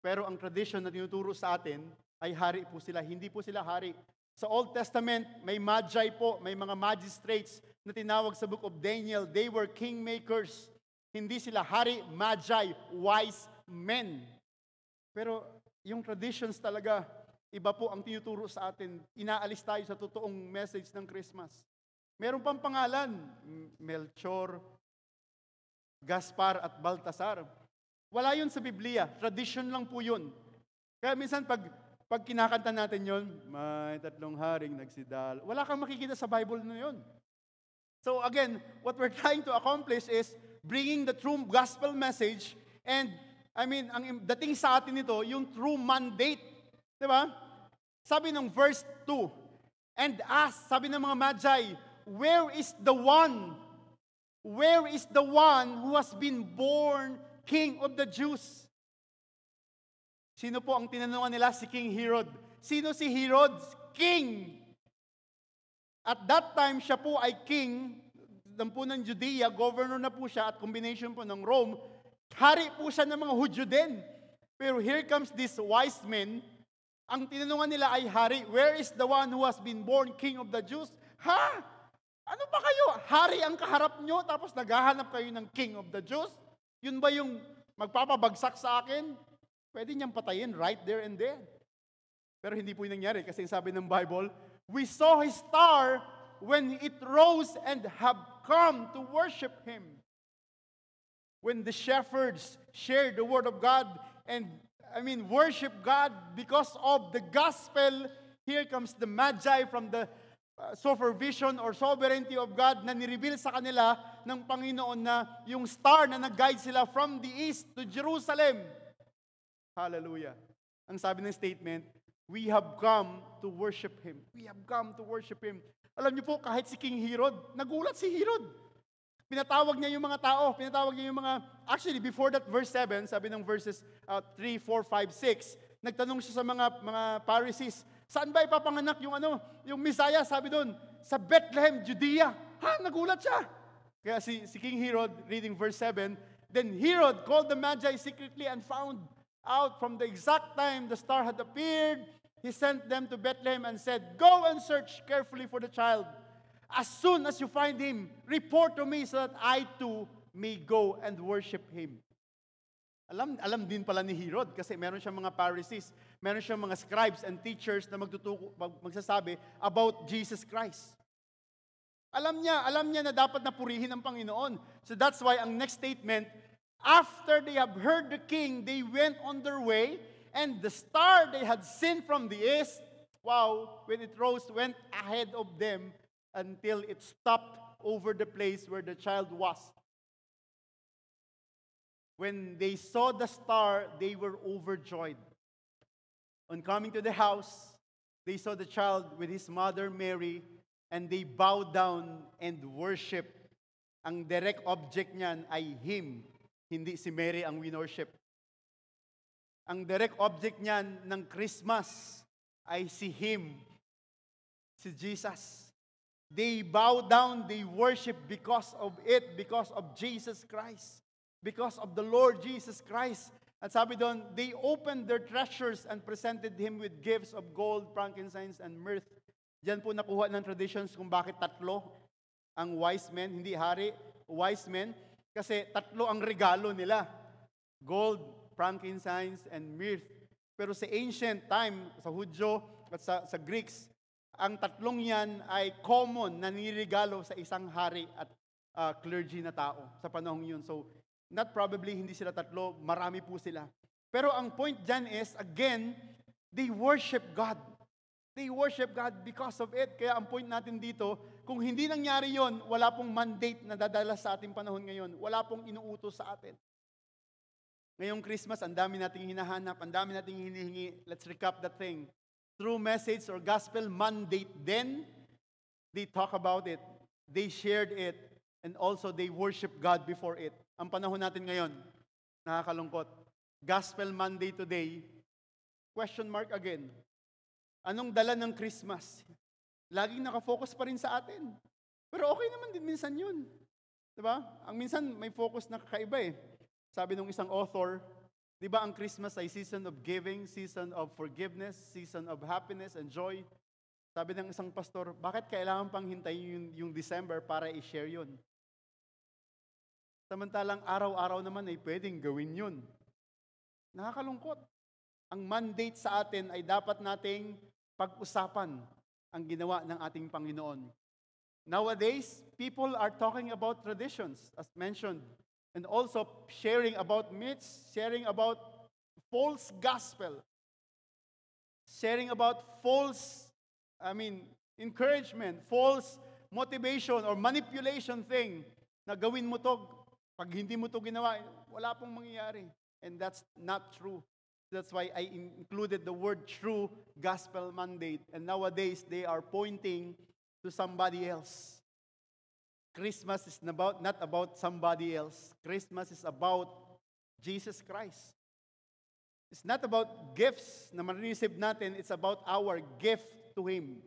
Pero ang tradition na tinuturo sa atin ay hari po sila. Hindi po sila hari. Sa Old Testament, may magi po, may mga magistrates na tinawag sa book of Daniel. They were kingmakers. Hindi sila hari, magi, wise men. Pero yung traditions talaga, iba po ang tinuturo sa atin. Inaalis tayo sa totoong message ng Christmas. Meron pang pangalan, Melchor, Gaspar at Baltasar. Wala yun sa Biblia. Tradition lang po yun. Kaya minsan pag, pag kinakanta natin yon, may tatlong haring nagsidal. Wala kang makikita sa Bible na yun. So again, what we're trying to accomplish is bringing the true gospel message and I mean, ang dating sa atin nito, yung true mandate. Di ba? Sabi ng verse 2, And ask, sabi ng mga magi, where is the one? Where is the one who has been born King of the Jews? Sino po ang tinanungan nila? Si King Herod. Sino si Herod? King. At that time, siya po ay king ng po ng Judea, governor na po siya at combination po ng Rome, Hari po siya ng mga Hudyo din. Pero here comes this wise men. Ang tinanungan nila ay hari, where is the one who has been born king of the Jews? Ha? Ano ba kayo? Hari ang kaharap nyo, tapos naghahanap kayo ng king of the Jews? Yun ba yung magpapabagsak sa akin? Pwede niyang patayin right there and then. Pero hindi po yung nangyari kasi sabi ng Bible, we saw his star when it rose and have come to worship him when the shepherds shared the word of God and I mean worship God because of the gospel, here comes the magi from the uh, supervision or sovereignty of God na nireveal sa kanila ng Panginoon na yung star na nag-guide sila from the east to Jerusalem. Hallelujah. Ang sabi ng statement, we have come to worship Him. We have come to worship Him. Alam niyo po, kahit si King Herod, nagulat si Herod. Pinatawag niya yung mga tao, pinatawag niya yung mga, actually before that verse 7, sabi ng verses uh, 3, 4, 5, 6, nagtanong siya sa mga, mga Pharisees, Saan ba ipapanganak yung ano, yung Messiah? Sabi doon, sa Bethlehem, Judea. Ha, nagulat siya. Kaya si, si King Herod, reading verse 7, Then Herod called the Magi secretly and found out from the exact time the star had appeared. He sent them to Bethlehem and said, Go and search carefully for the child. As soon as you find him, report to me so that I too may go and worship him. Alam, alam din pala ni Herod kasi meron siyang mga Pharisees, meron siyang mga scribes and teachers na magtutuko, magsasabi about Jesus Christ. Alam niya, alam niya na dapat napurihin ang Panginoon. So that's why ang next statement, after they have heard the king, they went on their way, and the star they had seen from the east, wow, when it rose, went ahead of them until it stopped over the place where the child was. When they saw the star, they were overjoyed. On coming to the house, they saw the child with his mother Mary, and they bowed down and worship. Ang direct object niyan ay him, hindi si Mary ang winorship. Ang direct object niyan ng Christmas ay si him, si Jesus. They bow down, they worship because of it, because of Jesus Christ because of the Lord Jesus Christ. At sabi doon, they opened their treasures and presented Him with gifts of gold, frankincense, and myrrh. Diyan po nakuha ng traditions kung bakit tatlo ang wise men, hindi hari, wise men. Kasi tatlo ang regalo nila. Gold, frankincense, and myrrh. Pero sa ancient time, sa Hudyo at sa, sa Greeks, ang tatlong yan ay common na nirigalo sa isang hari at uh, clergy na tao sa panahong yun. So, Not probably, hindi sila tatlo, marami po sila. Pero ang point dyan is, again, they worship God. They worship God because of it. Kaya ang point natin dito, kung hindi nangyari yon, wala pong mandate na dadala sa ating panahon ngayon. Wala pong inuutos sa atin. Ngayong Christmas, ang dami nating hinahanap, ang dami nating hinihingi. Let's recap that thing. Through message or gospel mandate, then they talk about it. They shared it. And also, they worship God before it. Ang panahon natin ngayon, nakakalungkot. Gospel Monday today, question mark again. Anong dala ng Christmas? Laging nakafocus pa rin sa atin. Pero okay naman din minsan yun. Diba? Ang minsan may focus na kakaiba eh. Sabi ng isang author, di ba ang Christmas ay season of giving, season of forgiveness, season of happiness and joy. Sabi ng isang pastor, bakit kailangan pang hintayin yung, yung December para i-share yun? Samantalang araw-araw naman ay pwedeng gawin yun. Nakakalungkot. Ang mandate sa atin ay dapat nating pag-usapan ang ginawa ng ating Panginoon. Nowadays, people are talking about traditions, as mentioned, and also sharing about myths, sharing about false gospel, sharing about false, I mean, encouragement, false motivation or manipulation thing na gawin mo to pag hindi mo to ginawa, wala pong mangyayari. And that's not true. That's why I included the word true gospel mandate. And nowadays, they are pointing to somebody else. Christmas is about, not about somebody else. Christmas is about Jesus Christ. It's not about gifts na ma-receive natin. It's about our gift to Him.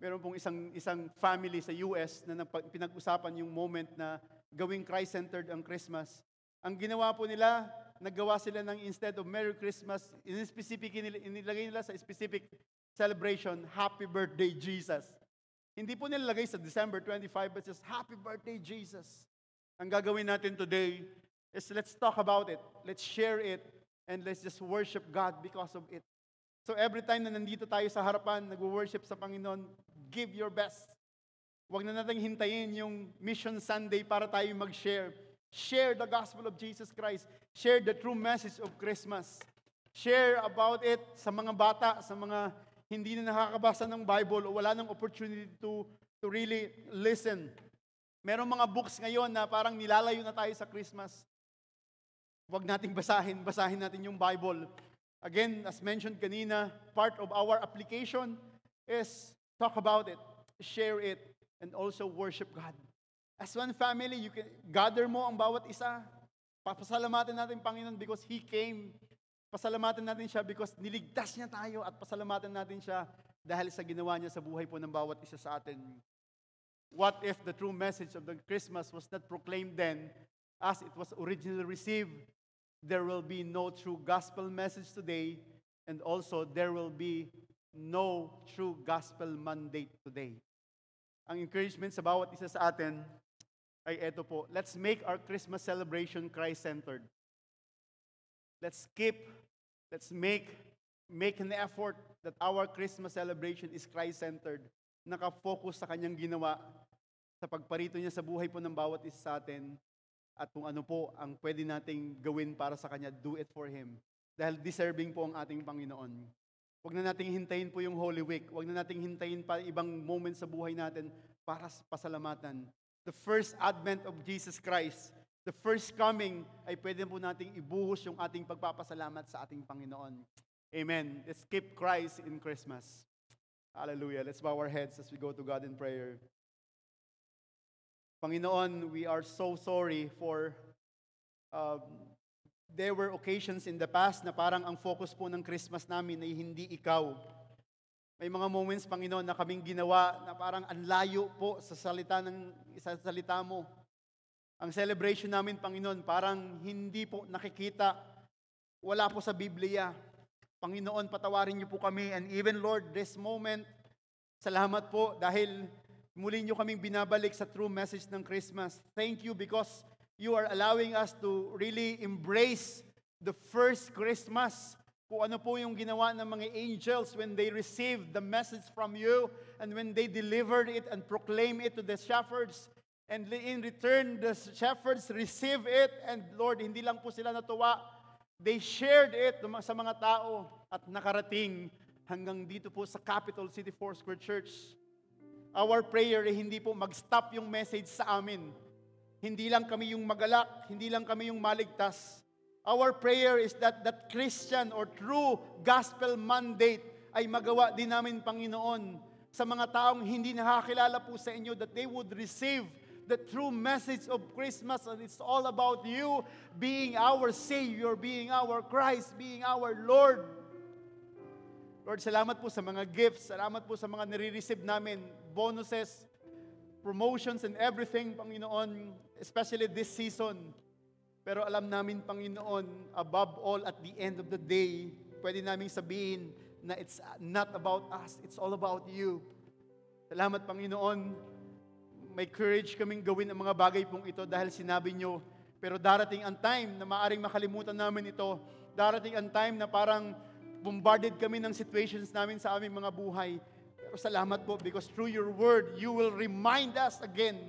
Meron pong isang, isang family sa US na pinag-usapan yung moment na gawing Christ-centered ang Christmas. Ang ginawa po nila, naggawa sila ng instead of Merry Christmas, in specific, inilagay nila sa specific celebration, Happy Birthday Jesus. Hindi po nilalagay sa December 25, but just Happy Birthday Jesus. Ang gagawin natin today is let's talk about it, let's share it, and let's just worship God because of it. So every time na nandito tayo sa harapan, nag-worship sa Panginoon, give your best. Huwag na natin hintayin yung Mission Sunday para tayo mag-share. Share the gospel of Jesus Christ. Share the true message of Christmas. Share about it sa mga bata, sa mga hindi na nakakabasa ng Bible o wala ng opportunity to, to really listen. Merong mga books ngayon na parang nilalayo na tayo sa Christmas. Huwag nating basahin, basahin natin yung Bible. Again, as mentioned kanina, part of our application is talk about it, share it, and also worship God. As one family, you can gather mo ang bawat isa. Papasalamatan natin Panginoon because He came Pasalamatan natin siya because niligtas niya tayo at pasalamatan natin siya dahil sa ginawa niya sa buhay po ng bawat isa sa atin. What if the true message of the Christmas was not proclaimed then as it was originally received? There will be no true gospel message today and also there will be no true gospel mandate today. Ang encouragement sa bawat isa sa atin ay eto po, let's make our Christmas celebration Christ-centered. Let's keep, let's make, make an effort that our Christmas celebration is Christ-centered. Nakafocus sa kanyang ginawa, sa pagparito niya sa buhay po ng bawat isa sa atin, at kung ano po ang pwede nating gawin para sa Kanya, do it for Him. Dahil deserving po ang ating Panginoon. Huwag na nating hintayin po yung Holy Week. Huwag na nating hintayin pa ibang moments sa buhay natin para sa pasalamatan. The first advent of Jesus Christ, the first coming, ay pwede po nating ibuhos yung ating pagpapasalamat sa ating Panginoon. Amen. Let's keep Christ in Christmas. Hallelujah. Let's bow our heads as we go to God in prayer. Panginoon, we are so sorry for um, there were occasions in the past na parang ang focus po ng Christmas namin ay hindi ikaw. May mga moments, Panginoon, na kaming ginawa na parang anlayo po sa salita ng sa salita mo. Ang celebration namin, Panginoon, parang hindi po nakikita. Wala po sa Biblia. Panginoon, patawarin niyo po kami. And even, Lord, this moment, salamat po dahil muli niyo kaming binabalik sa true message ng Christmas. Thank you because you are allowing us to really embrace the first Christmas. Kung ano po yung ginawa ng mga angels when they received the message from you and when they delivered it and proclaimed it to the shepherds. And in return, the shepherds receive it and Lord, hindi lang po sila natuwa, they shared it sa mga tao at nakarating hanggang dito po sa Capital City Foursquare Church. Our prayer ay hindi po mag-stop yung message sa amin. Hindi lang kami yung magalak, hindi lang kami yung maligtas. Our prayer is that that Christian or true gospel mandate ay magawa din namin, Panginoon, sa mga taong hindi nakakilala po sa inyo, that they would receive the true message of Christmas and it's all about you being our Savior, being our Christ, being our Lord. Lord, salamat po sa mga gifts, salamat po sa mga nare-receive namin, bonuses, promotions and everything, Panginoon, especially this season. Pero alam namin, Panginoon, above all, at the end of the day, pwede namin sabihin na it's not about us, it's all about you. Salamat, Panginoon. May courage kaming gawin ang mga bagay pong ito dahil sinabi nyo, pero darating ang time na maaring makalimutan namin ito. Darating ang time na parang bombarded kami ng situations namin sa aming mga buhay. Pero salamat po because through your word, you will remind us again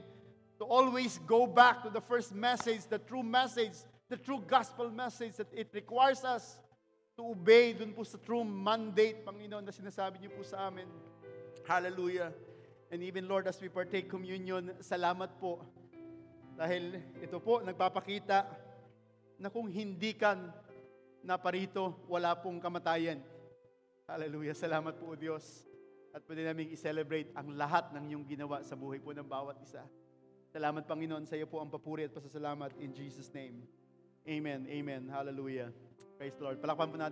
to always go back to the first message, the true message, the true gospel message that it requires us to obey dun po sa true mandate, Panginoon, na sinasabi niyo po sa amin. Hallelujah. And even Lord, as we partake communion, salamat po. Dahil ito po, nagpapakita na kung hindi ka na parito, wala pong kamatayan. Hallelujah. Salamat po, Diyos. At pwede namin i-celebrate ang lahat ng iyong ginawa sa buhay po ng bawat isa. Salamat, Panginoon. Sa iyo po ang papuri at pasasalamat in Jesus' name. Amen. Amen. Hallelujah. Praise the Lord. Palakpan po natin